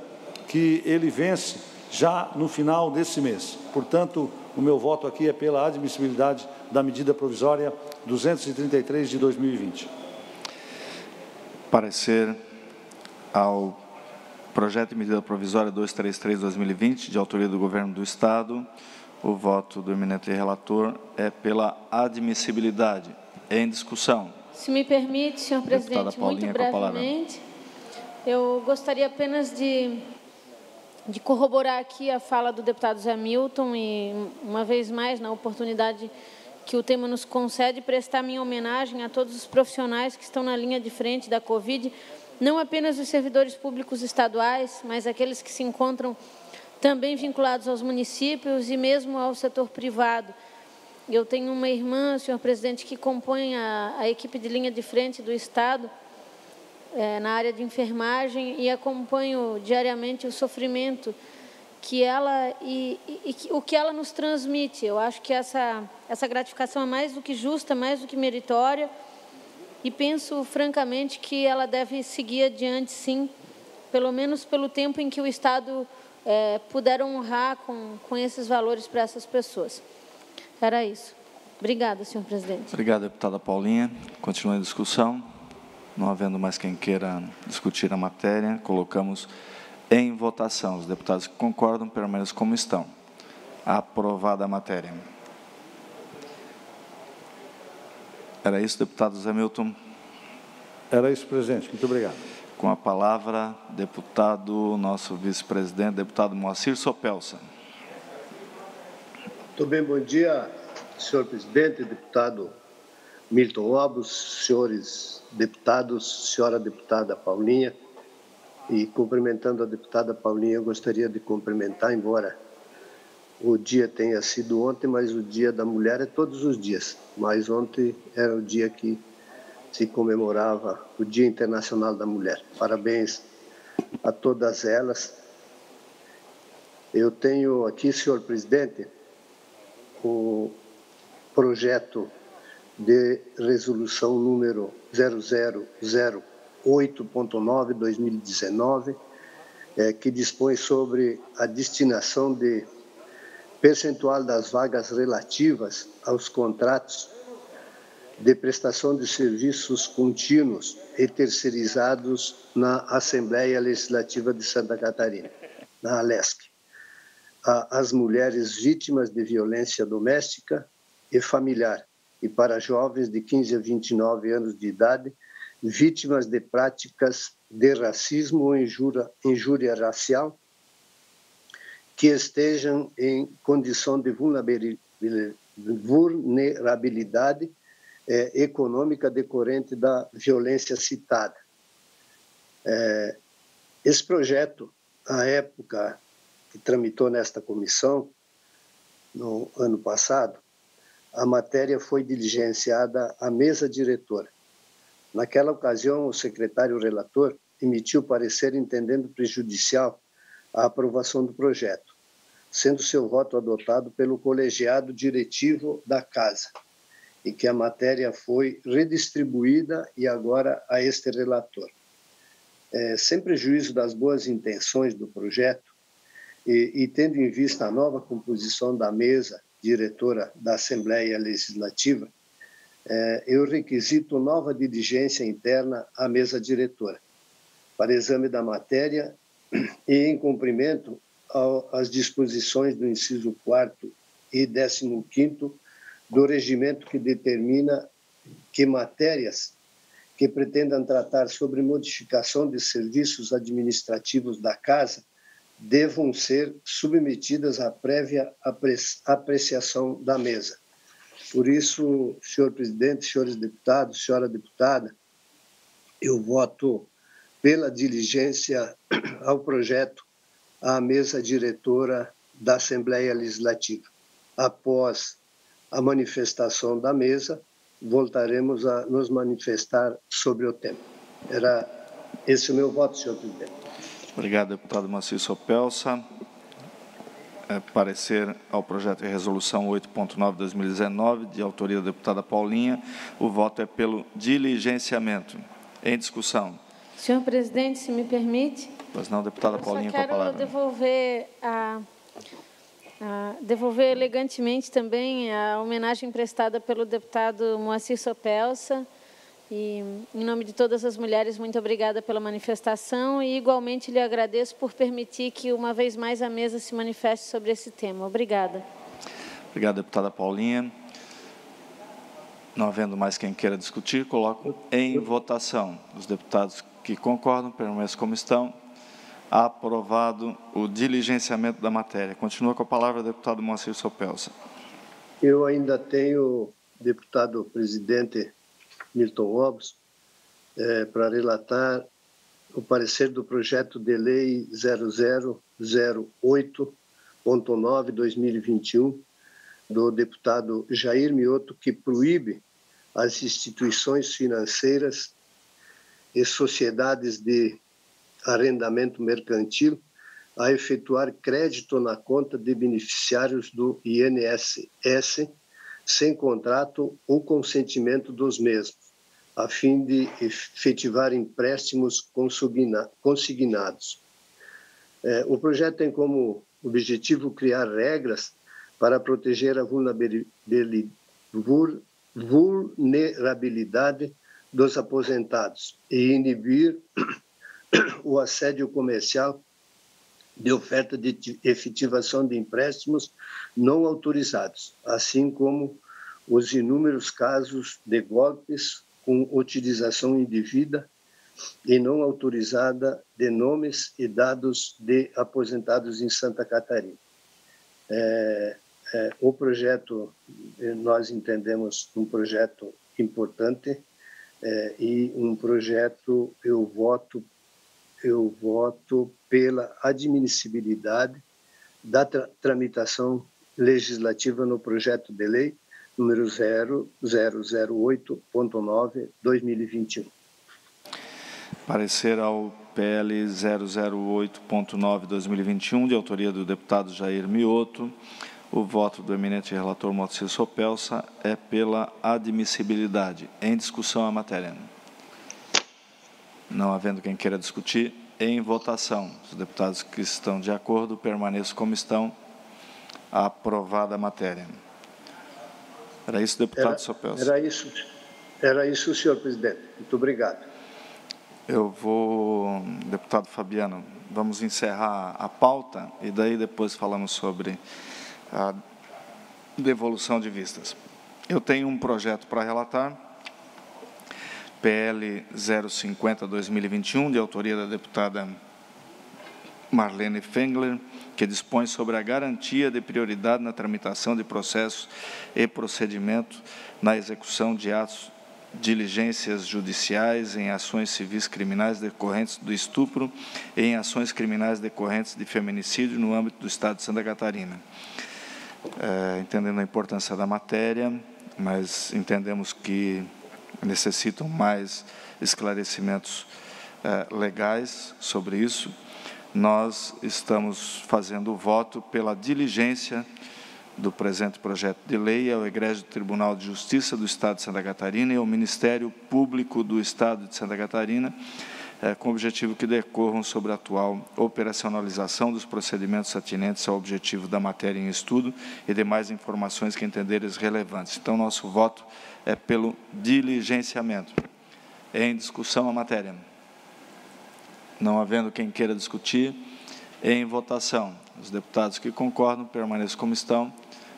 que ele vence já no final desse mês. Portanto, o meu voto aqui é pela admissibilidade da medida provisória 233 de 2020. Parecer ao projeto de medida provisória 233 de 2020, de autoria do Governo do Estado. O voto do eminente relator é pela admissibilidade. Em discussão. Se me permite, senhor presidente, muito brevemente, eu gostaria apenas de, de corroborar aqui a fala do deputado Zé Milton e, uma vez mais, na oportunidade que o tema nos concede, prestar minha homenagem a todos os profissionais que estão na linha de frente da Covid, não apenas os servidores públicos estaduais, mas aqueles que se encontram também vinculados aos municípios e mesmo ao setor privado. Eu tenho uma irmã, senhor presidente, que compõe a, a equipe de linha de frente do Estado é, na área de enfermagem e acompanho diariamente o sofrimento que ela e, e, e, o que ela nos transmite. Eu acho que essa, essa gratificação é mais do que justa, mais do que meritória e penso francamente que ela deve seguir adiante, sim, pelo menos pelo tempo em que o Estado é, puder honrar com, com esses valores para essas pessoas. Era isso. Obrigada, senhor presidente. Obrigado, deputada Paulinha. Continua a discussão. Não havendo mais quem queira discutir a matéria, colocamos em votação. Os deputados que concordam permaneçam como estão. Aprovada a matéria. Era isso, deputado Zé Milton? Era isso, presidente. Muito obrigado. Com a palavra, deputado, nosso vice-presidente, deputado Moacir Sopelsa. Muito bem, bom dia, senhor presidente, deputado Milton Obos, senhores deputados, senhora deputada Paulinha, e cumprimentando a deputada Paulinha, eu gostaria de cumprimentar, embora o dia tenha sido ontem, mas o dia da mulher é todos os dias. Mas ontem era o dia que se comemorava o Dia Internacional da Mulher. Parabéns a todas elas. Eu tenho aqui, senhor presidente, o projeto de resolução número 0008.9/2019, é, que dispõe sobre a destinação de percentual das vagas relativas aos contratos de prestação de serviços contínuos e terceirizados na Assembleia Legislativa de Santa Catarina, na ALESC. As mulheres vítimas de violência doméstica e familiar e para jovens de 15 a 29 anos de idade vítimas de práticas de racismo ou injúria, injúria racial que estejam em condição de vulnerabilidade é, econômica decorrente da violência citada. É, esse projeto, à época que tramitou nesta comissão, no ano passado, a matéria foi diligenciada à mesa diretora. Naquela ocasião, o secretário relator emitiu parecer entendendo prejudicial a aprovação do projeto, sendo seu voto adotado pelo colegiado diretivo da Casa, e que a matéria foi redistribuída e agora a este relator. É, sem prejuízo das boas intenções do projeto e, e tendo em vista a nova composição da mesa diretora da Assembleia Legislativa, é, eu requisito nova diligência interna à mesa diretora para exame da matéria e em cumprimento às disposições do inciso 4 e 15 do regimento que determina que matérias que pretendam tratar sobre modificação de serviços administrativos da Casa devam ser submetidas à prévia apreciação da mesa. Por isso, senhor presidente, senhores deputados, senhora deputada, eu voto pela diligência ao projeto à mesa diretora da Assembleia Legislativa. Após a manifestação da mesa, voltaremos a nos manifestar sobre o tema. Era esse o meu voto, senhor presidente. Obrigado, deputado Maciço Sopelsa. É, parecer ao projeto de resolução 8.9/2019, de autoria da deputada Paulinha. O voto é pelo diligenciamento. Em discussão. Senhor presidente, se me permite. Pois não, deputada Paulinha, com a palavra. quero devolver a, a, devolver elegantemente também a homenagem prestada pelo deputado Moacir Sopelsa. E, em nome de todas as mulheres, muito obrigada pela manifestação e, igualmente, lhe agradeço por permitir que, uma vez mais, a mesa se manifeste sobre esse tema. Obrigada. Obrigado, deputada Paulinha. Não havendo mais quem queira discutir, coloco em votação. Os deputados que concordam permaneçam como estão. Aprovado o diligenciamento da matéria. Continua com a palavra deputado Moacir Sopelsa. Eu ainda tenho, deputado presidente Milton Obos, é, para relatar o parecer do projeto de lei 0008.9/2021 do deputado Jair Mioto que proíbe as instituições financeiras e sociedades de arrendamento mercantil a efetuar crédito na conta de beneficiários do INSS sem contrato ou consentimento dos mesmos, a fim de efetivar empréstimos consignados. É, o projeto tem como objetivo criar regras para proteger a vulnerabilidade dos aposentados e inibir (coughs) o assédio comercial de oferta de efetivação de empréstimos não autorizados, assim como os inúmeros casos de golpes com utilização indevida e não autorizada de nomes e dados de aposentados em Santa Catarina. É, é, o projeto, nós entendemos um projeto importante é, e um projeto, eu voto, eu voto pela admissibilidade da tra tramitação legislativa no projeto de lei número 0008.9/2021. Parecer ao PL 008.9/2021 de autoria do deputado Jair Mioto. O voto do eminente relator Moacir Sopelsa é pela admissibilidade. Em discussão a matéria. Não havendo quem queira discutir, em votação. Os deputados que estão de acordo permaneçam como estão. Aprovada a matéria. Era isso, deputado era? Era isso, era isso, senhor presidente. Muito obrigado. Eu vou, deputado Fabiano, vamos encerrar a pauta e daí depois falamos sobre a devolução de vistas. Eu tenho um projeto para relatar, PL 050-2021, de autoria da deputada Marlene Fengler, que dispõe sobre a garantia de prioridade na tramitação de processos e procedimentos na execução de atos diligências judiciais em ações civis criminais decorrentes do estupro e em ações criminais decorrentes de feminicídio no âmbito do Estado de Santa Catarina. É, entendendo a importância da matéria, mas entendemos que necessitam mais esclarecimentos é, legais sobre isso. Nós estamos fazendo o voto pela diligência do presente projeto de lei ao Egrégio Tribunal de Justiça do Estado de Santa Catarina e ao Ministério Público do Estado de Santa Catarina, é, com o objetivo que decorram sobre a atual operacionalização dos procedimentos atinentes ao objetivo da matéria em estudo e demais informações que entenderes relevantes. Então, nosso voto é pelo diligenciamento. Em discussão a matéria. Não havendo quem queira discutir, em votação. Os deputados que concordam permaneçam como estão.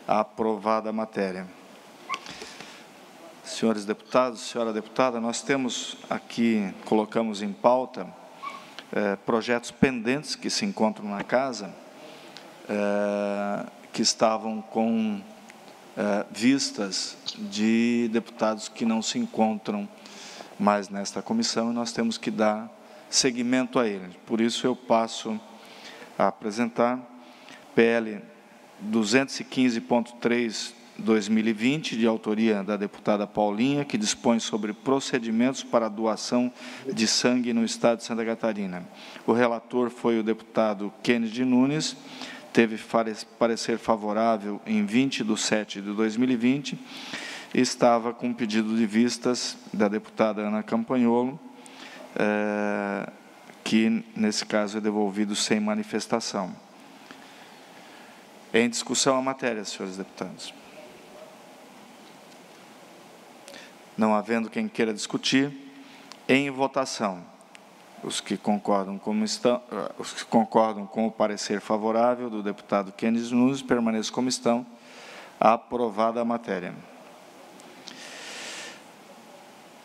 Aprovada a matéria. Senhores deputados, senhora deputada, nós temos aqui, colocamos em pauta, eh, projetos pendentes que se encontram na casa, eh, que estavam com eh, vistas de deputados que não se encontram mais nesta comissão e nós temos que dar seguimento a eles. Por isso eu passo a apresentar PL 215.3 2020, de autoria da deputada Paulinha, que dispõe sobre procedimentos para doação de sangue no Estado de Santa Catarina. O relator foi o deputado Kennedy Nunes, teve parecer favorável em 20 de 7 de 2020, e estava com pedido de vistas da deputada Ana Campanholo, é, que, nesse caso, é devolvido sem manifestação. Em discussão a matéria, senhores deputados. Não havendo quem queira discutir, em votação. Os que concordam, como estão, os que concordam com o parecer favorável do deputado Kennedy Nunes permaneçam como estão. Aprovada a matéria.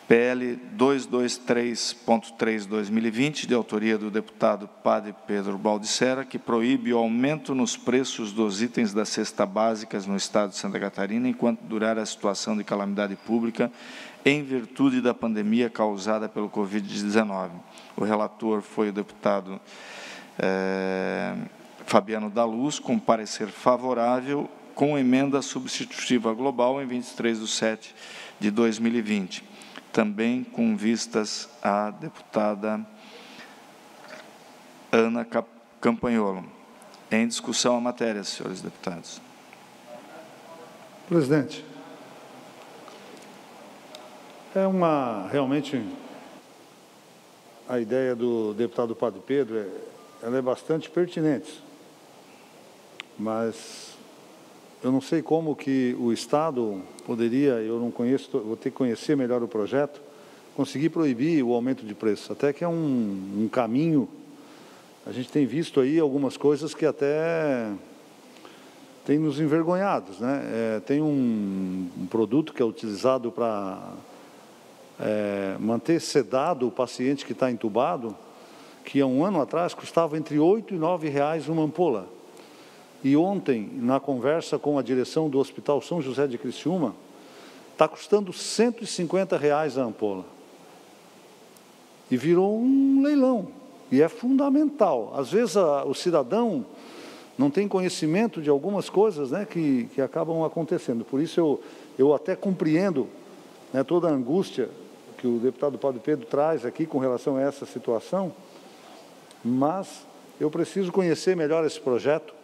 PL 223.3/2020, de autoria do deputado Padre Pedro Baldissera, que proíbe o aumento nos preços dos itens da cesta básicas no estado de Santa Catarina enquanto durar a situação de calamidade pública em virtude da pandemia causada pelo Covid-19. O relator foi o deputado eh, Fabiano da Luz, com parecer favorável, com emenda substitutiva global em 23 de 7 de 2020 também com vistas à deputada Ana Campanholo. Em discussão a matéria, senhores deputados. Presidente, é uma realmente a ideia do deputado Padre Pedro, é, ela é bastante pertinente, mas eu não sei como que o Estado poderia, eu não conheço, vou ter que conhecer melhor o projeto, conseguir proibir o aumento de preço. Até que é um, um caminho. A gente tem visto aí algumas coisas que até tem nos envergonhados. Né? É, tem um, um, produto que é utilizado para é, manter sedado o paciente que está entubado, que há um ano atrás custava entre 8 e 9 reais uma ampola. E ontem, na conversa com a direção do Hospital São José de Criciúma, está custando 150 reais a ampola. E virou um leilão. E é fundamental. Às vezes a, o cidadão não tem conhecimento de algumas coisas né, que, que acabam acontecendo. Por isso eu, eu até compreendo né, toda a angústia que o deputado Paulo Pedro traz aqui com relação a essa situação, mas eu preciso conhecer melhor esse projeto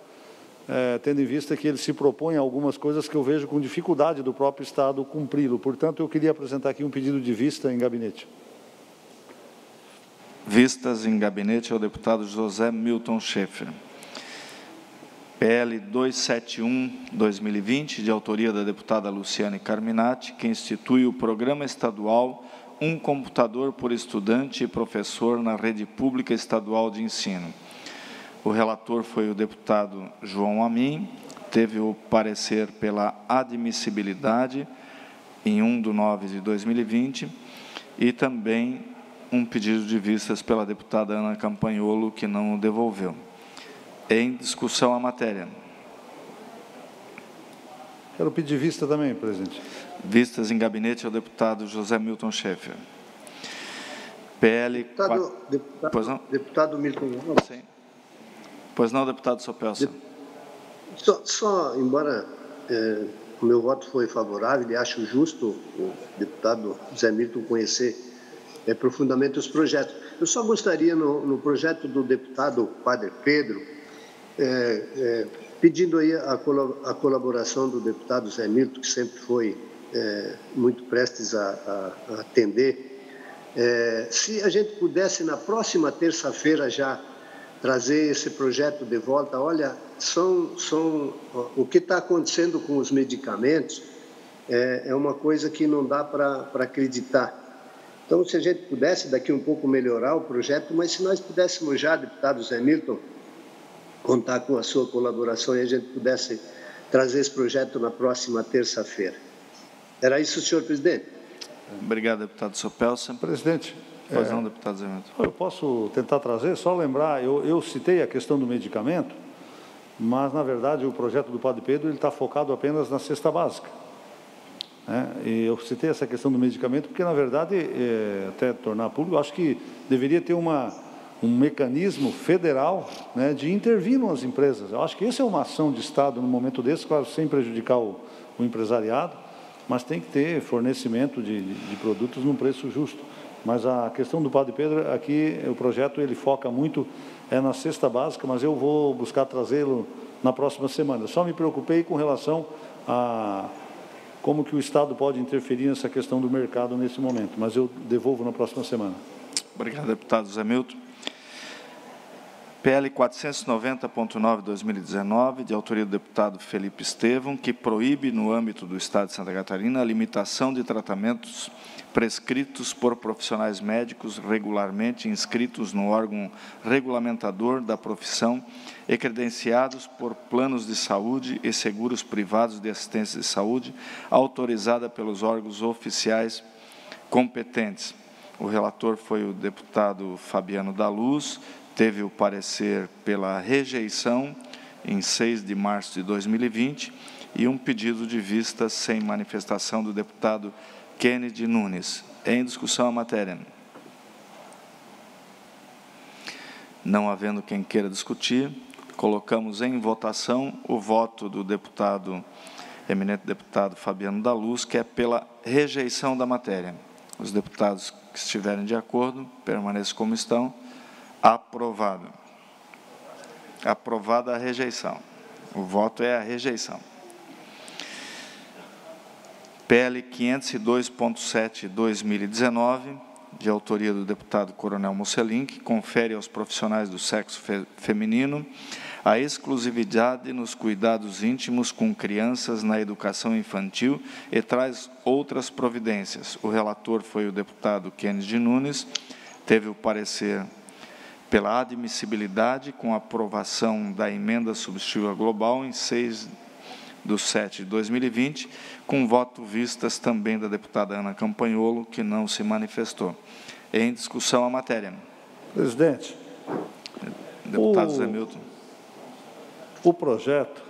é, tendo em vista que ele se propõe a algumas coisas que eu vejo com dificuldade do próprio Estado cumpri-lo. Portanto, eu queria apresentar aqui um pedido de vista em gabinete. Vistas em gabinete ao deputado José Milton Schaefer. PL 271-2020, de autoria da deputada Luciane Carminati, que institui o Programa Estadual Um Computador por Estudante e Professor na Rede Pública Estadual de Ensino o relator foi o deputado João Amin, teve o parecer pela admissibilidade em 1 de 9 de 2020 e também um pedido de vistas pela deputada Ana Campanholo, que não o devolveu. Em discussão a matéria. Quero pedir vista também, presidente. Vistas em gabinete ao deputado José Milton Schaeffer. PL... Deputado, 4... deputado, deputado Milton... Sim. Pois não, deputado Sopelsa. Só, só embora é, o meu voto foi favorável e acho justo o deputado Zé Milton conhecer é, profundamente os projetos. Eu só gostaria, no, no projeto do deputado Padre Pedro, é, pedindo aí a, a, colaboração do deputado Zé Milton, que sempre foi muito prestes a, a, a atender, se a gente pudesse, na próxima terça-feira já, trazer esse projeto de volta. Olha, são, são o que está acontecendo com os medicamentos é, é uma coisa que não dá para acreditar. Então, se a gente pudesse daqui um pouco melhorar o projeto, mas se nós pudéssemos já, deputado Zé Milton, contar com a sua colaboração e a gente pudesse trazer esse projeto na próxima terça-feira. Era isso, senhor presidente? Obrigado, deputado Sopelsa. Presidente, Pois não, deputado Zé Eu posso tentar trazer, só lembrar, eu, eu citei a questão do medicamento, mas, na verdade, o projeto do Padre Pedro está focado apenas na cesta básica. Né? E eu citei essa questão do medicamento porque, na verdade, é, até tornar público, acho que deveria ter uma, um mecanismo federal né, de intervir nas empresas. Eu acho que essa é uma ação de Estado no momento desse, claro, sem prejudicar o, o empresariado, mas tem que ter fornecimento de, de, de produtos num preço justo. Mas a questão do Padre Pedro, aqui o projeto ele foca muito é na cesta básica, mas eu vou buscar trazê-lo na próxima semana. Só me preocupei com relação a como que o Estado pode interferir nessa questão do mercado nesse momento, mas eu devolvo na próxima semana. Obrigado, deputado Zé Milton. PL 490.9/2019, de autoria do deputado Felipe Estevão, que proíbe no âmbito do Estado de Santa Catarina a limitação de tratamentos prescritos por profissionais médicos regularmente inscritos no órgão regulamentador da profissão e credenciados por planos de saúde e seguros privados de assistência de saúde, autorizada pelos órgãos oficiais competentes. O relator foi o deputado Fabiano da Luz, teve o parecer pela rejeição em 6 de março de 2020 e um pedido de vista sem manifestação do deputado Kennedy Nunes. Em discussão a matéria. Não havendo quem queira discutir, colocamos em votação o voto do deputado, eminente deputado Fabiano da Luz, que é pela rejeição da matéria. Os deputados que estiverem de acordo, permaneçam como estão. Aprovado. Aprovada a rejeição. O voto é a rejeição. PL 502.7/2019, de autoria do deputado Coronel Mocelin, que confere aos profissionais do sexo fe feminino a exclusividade nos cuidados íntimos com crianças na educação infantil e traz outras providências. O relator foi o deputado Kennedy Nunes, teve o parecer pela admissibilidade com aprovação da emenda substitutiva global em 6 de 7 de 2020, com voto vistas também da deputada Ana Campanholo, que não se manifestou. Em discussão a matéria. Presidente. Deputado o, Zé Milton. O projeto,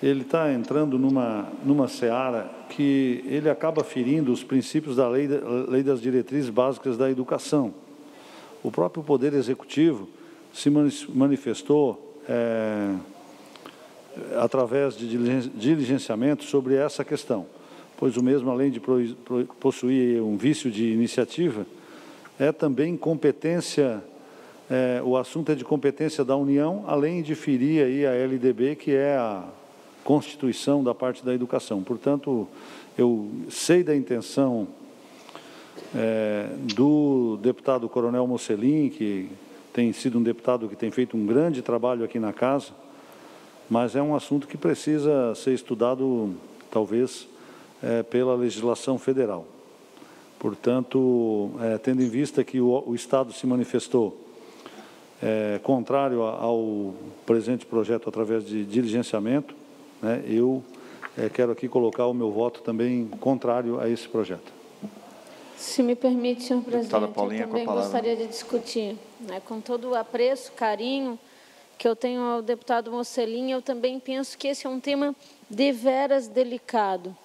ele está entrando numa, numa seara que ele acaba ferindo os princípios da lei, lei das diretrizes básicas da educação o próprio Poder Executivo se manifestou é, através de diligenciamento sobre essa questão, pois o mesmo, além de possuir um vício de iniciativa, é também competência, é, o assunto é de competência da União, além de ferir aí a LDB, que é a Constituição da parte da educação. Portanto, eu sei da intenção é, do deputado Coronel Mocelin, que tem sido um deputado que tem feito um grande trabalho aqui na casa, mas é um assunto que precisa ser estudado, talvez, é, pela legislação federal. Portanto, é, tendo em vista que o, o Estado se manifestou é, contrário ao presente projeto através de diligenciamento, né, eu é, quero aqui colocar o meu voto também contrário a esse projeto. Se me permite, senhor presidente, Paulinha, eu também gostaria de discutir, né, com todo o apreço, carinho que eu tenho ao deputado Mocelin, eu também penso que esse é um tema deveras delicado.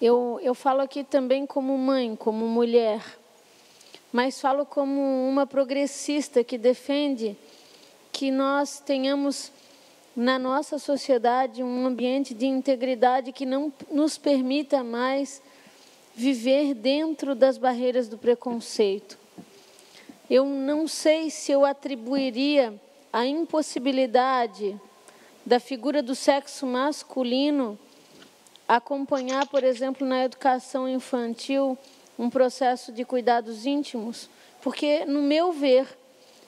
Eu, eu falo aqui também como mãe, como mulher, mas falo como uma progressista que defende que nós tenhamos na nossa sociedade um ambiente de integridade que não nos permita mais viver dentro das barreiras do preconceito. Eu não sei se eu atribuiria a impossibilidade da figura do sexo masculino acompanhar, por exemplo, na educação infantil, um processo de cuidados íntimos, porque, no meu ver,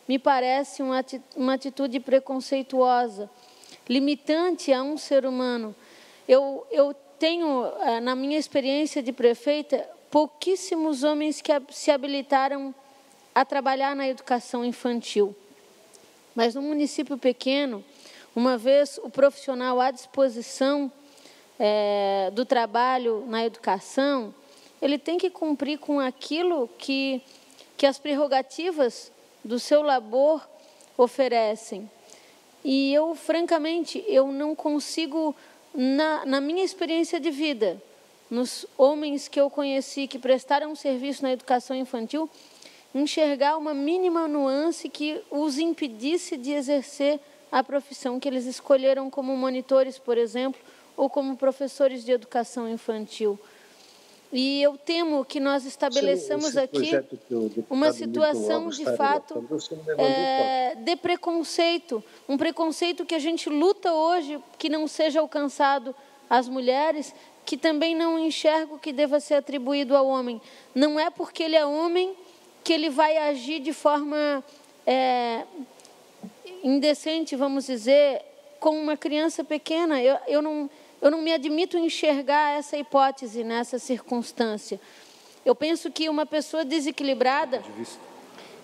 me parece uma atitude preconceituosa, limitante a um ser humano. Eu, eu tenho, eh, na minha experiência de prefeita, pouquíssimos homens que se habilitaram a trabalhar na educação infantil. Mas num município pequeno, uma vez o profissional à disposição é, do trabalho na educação, ele tem que cumprir com aquilo que, que as prerrogativas do seu labor oferecem. E eu, francamente, eu não consigo na, na minha experiência de vida, nos homens que eu conheci que prestaram serviço na educação infantil, enxergar uma mínima nuance que os impedisse de exercer a profissão que eles escolheram como monitores, por exemplo, ou como professores de educação infantil. E eu temo que nós estabeleçamos aqui uma situação de fato é, de preconceito, um preconceito que a gente luta hoje que não seja alcançado às mulheres, que também não enxergo que deva ser atribuído ao homem. Não é porque ele é homem que ele vai agir de forma é, indecente, vamos dizer, com uma criança pequena. Eu, eu, não, eu não me admito enxergar essa hipótese nessa circunstância. Eu penso que uma pessoa desequilibrada,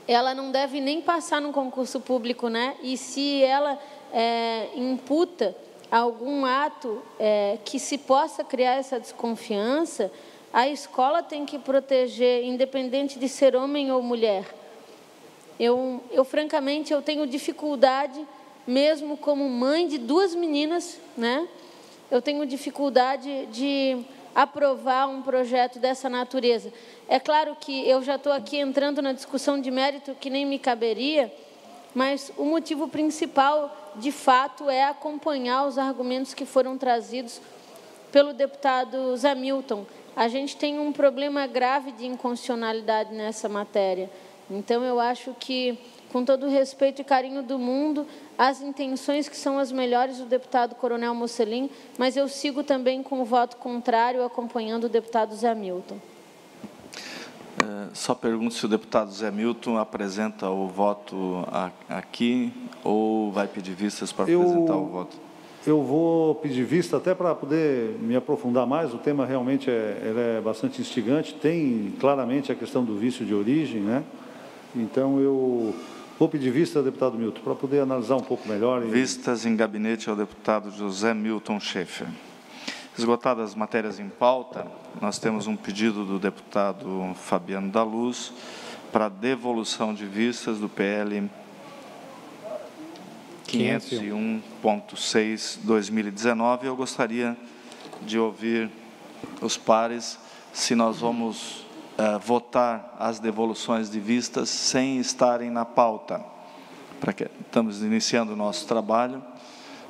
ela não deve nem passar no concurso público, né? E se ela é, imputa algum ato é, que se possa criar essa desconfiança, a escola tem que proteger, independente de ser homem ou mulher. Eu, eu francamente, eu tenho dificuldade, mesmo como mãe de duas meninas, né? Eu tenho dificuldade de aprovar um projeto dessa natureza. É claro que eu já estou aqui entrando na discussão de mérito que nem me caberia, mas o motivo principal, de fato, é acompanhar os argumentos que foram trazidos pelo deputado Zé Milton. A gente tem um problema grave de inconstitucionalidade nessa matéria. Então, eu acho que, com todo o respeito e carinho do mundo, as intenções que são as melhores do deputado Coronel Mocelin, mas eu sigo também com o voto contrário, acompanhando o deputado Zé Milton. É, só pergunto se o deputado Zé Milton apresenta o voto aqui ou vai pedir vistas para eu, apresentar o voto? Eu vou pedir vista até para poder me aprofundar mais. O tema realmente é, é bastante instigante. Tem claramente a questão do vício de origem, né? Então eu vou pedir vista, deputado Milton, para poder analisar um pouco melhor. E... Vistas em gabinete ao deputado José Milton Schaefer. Esgotadas as matérias em pauta, nós temos um pedido do deputado Fabiano da Luz para devolução de vistas do PL 501.6/2019. Eu gostaria de ouvir os pares se nós vamos uh, votar as devoluções de vistas sem estarem na pauta. Para que estamos iniciando o nosso trabalho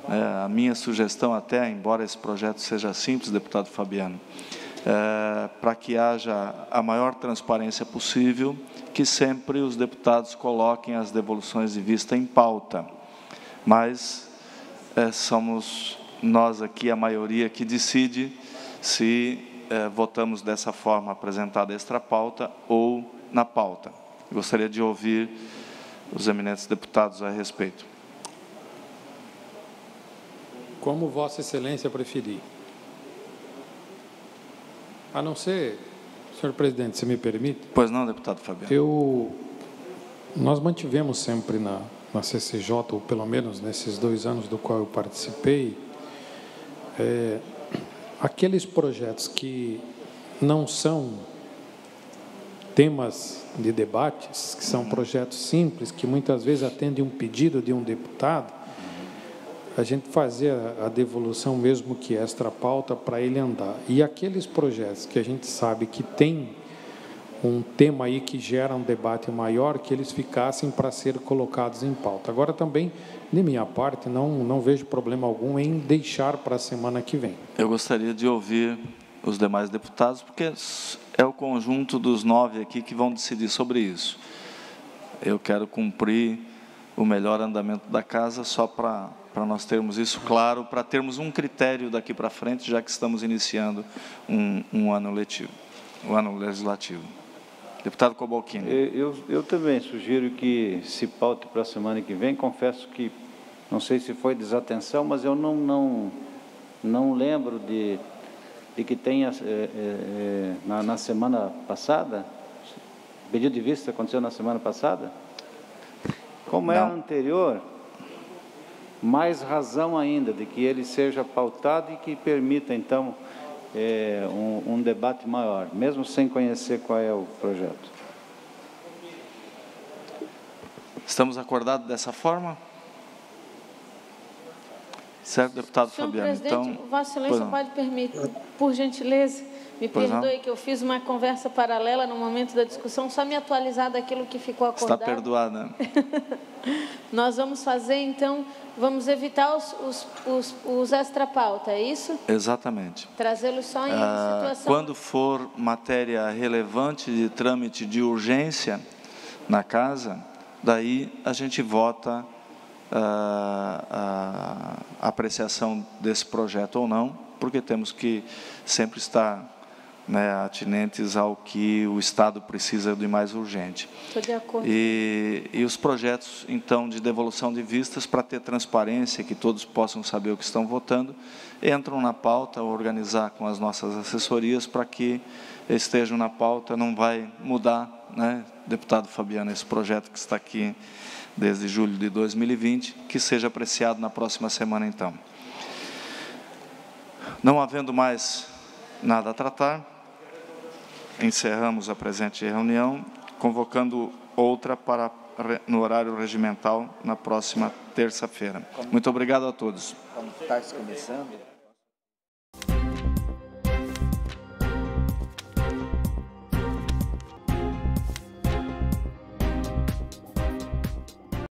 é, a minha sugestão até, embora esse projeto seja simples, deputado Fabiano, é, para que haja a maior transparência possível, que sempre os deputados coloquem as devoluções de vista em pauta. Mas é, somos nós aqui, a maioria, que decide se é, votamos dessa forma apresentada extra pauta ou na pauta. Gostaria de ouvir os eminentes deputados a respeito. Como Vossa Excelência preferir. A não ser, senhor presidente, se me permite. Pois não, deputado Fabiano. Eu, nós mantivemos sempre na, na CCJ, ou pelo menos nesses dois anos do qual eu participei, é, aqueles projetos que não são temas de debates, que são projetos simples, que muitas vezes atendem um pedido de um deputado, a gente fazer a devolução mesmo que extra pauta para ele andar. E aqueles projetos que a gente sabe que tem um tema aí que gera um debate maior, que eles ficassem para ser colocados em pauta. Agora também, de minha parte, não, não vejo problema algum em deixar para a semana que vem. Eu gostaria de ouvir os demais deputados, porque é o conjunto dos nove aqui que vão decidir sobre isso. Eu quero cumprir o melhor andamento da casa só para para nós termos isso claro, para termos um critério daqui para frente, já que estamos iniciando um, um ano letivo, um ano legislativo. Deputado Cobalcini. Eu, eu também sugiro que se paute para a semana que vem. Confesso que não sei se foi desatenção, mas eu não não não lembro de, de que tenha é, é, na, na semana passada pedido de vista aconteceu na semana passada. Como é anterior, mais razão ainda de que ele seja pautado e que permita, então, é, um, um debate maior, mesmo sem conhecer qual é o projeto. Estamos acordados dessa forma? Certo, deputado Senhor Fabiano. Presidente, então, Vossa Excelência pode permitir, por gentileza, me pois perdoe não. que eu fiz uma conversa paralela no momento da discussão, só me atualizar daquilo que ficou acordado. Está perdoada. (laughs) Nós vamos fazer, então, vamos evitar os, os, os, os extra-pauta, é isso? Exatamente. Trazê-los só em ah, situação... Quando for matéria relevante de trâmite de urgência na casa, daí a gente vota ah, a apreciação desse projeto ou não, porque temos que sempre estar né, atinentes ao que o Estado precisa de mais urgente. Estou de acordo. E, e os projetos, então, de devolução de vistas, para ter transparência, que todos possam saber o que estão votando, entram na pauta, organizar com as nossas assessorias para que estejam na pauta, não vai mudar, né, deputado Fabiano, esse projeto que está aqui desde julho de 2020, que seja apreciado na próxima semana, então. Não havendo mais nada a tratar, encerramos a presente reunião, convocando outra para no horário regimental na próxima terça-feira. Muito obrigado a todos. Como está começando?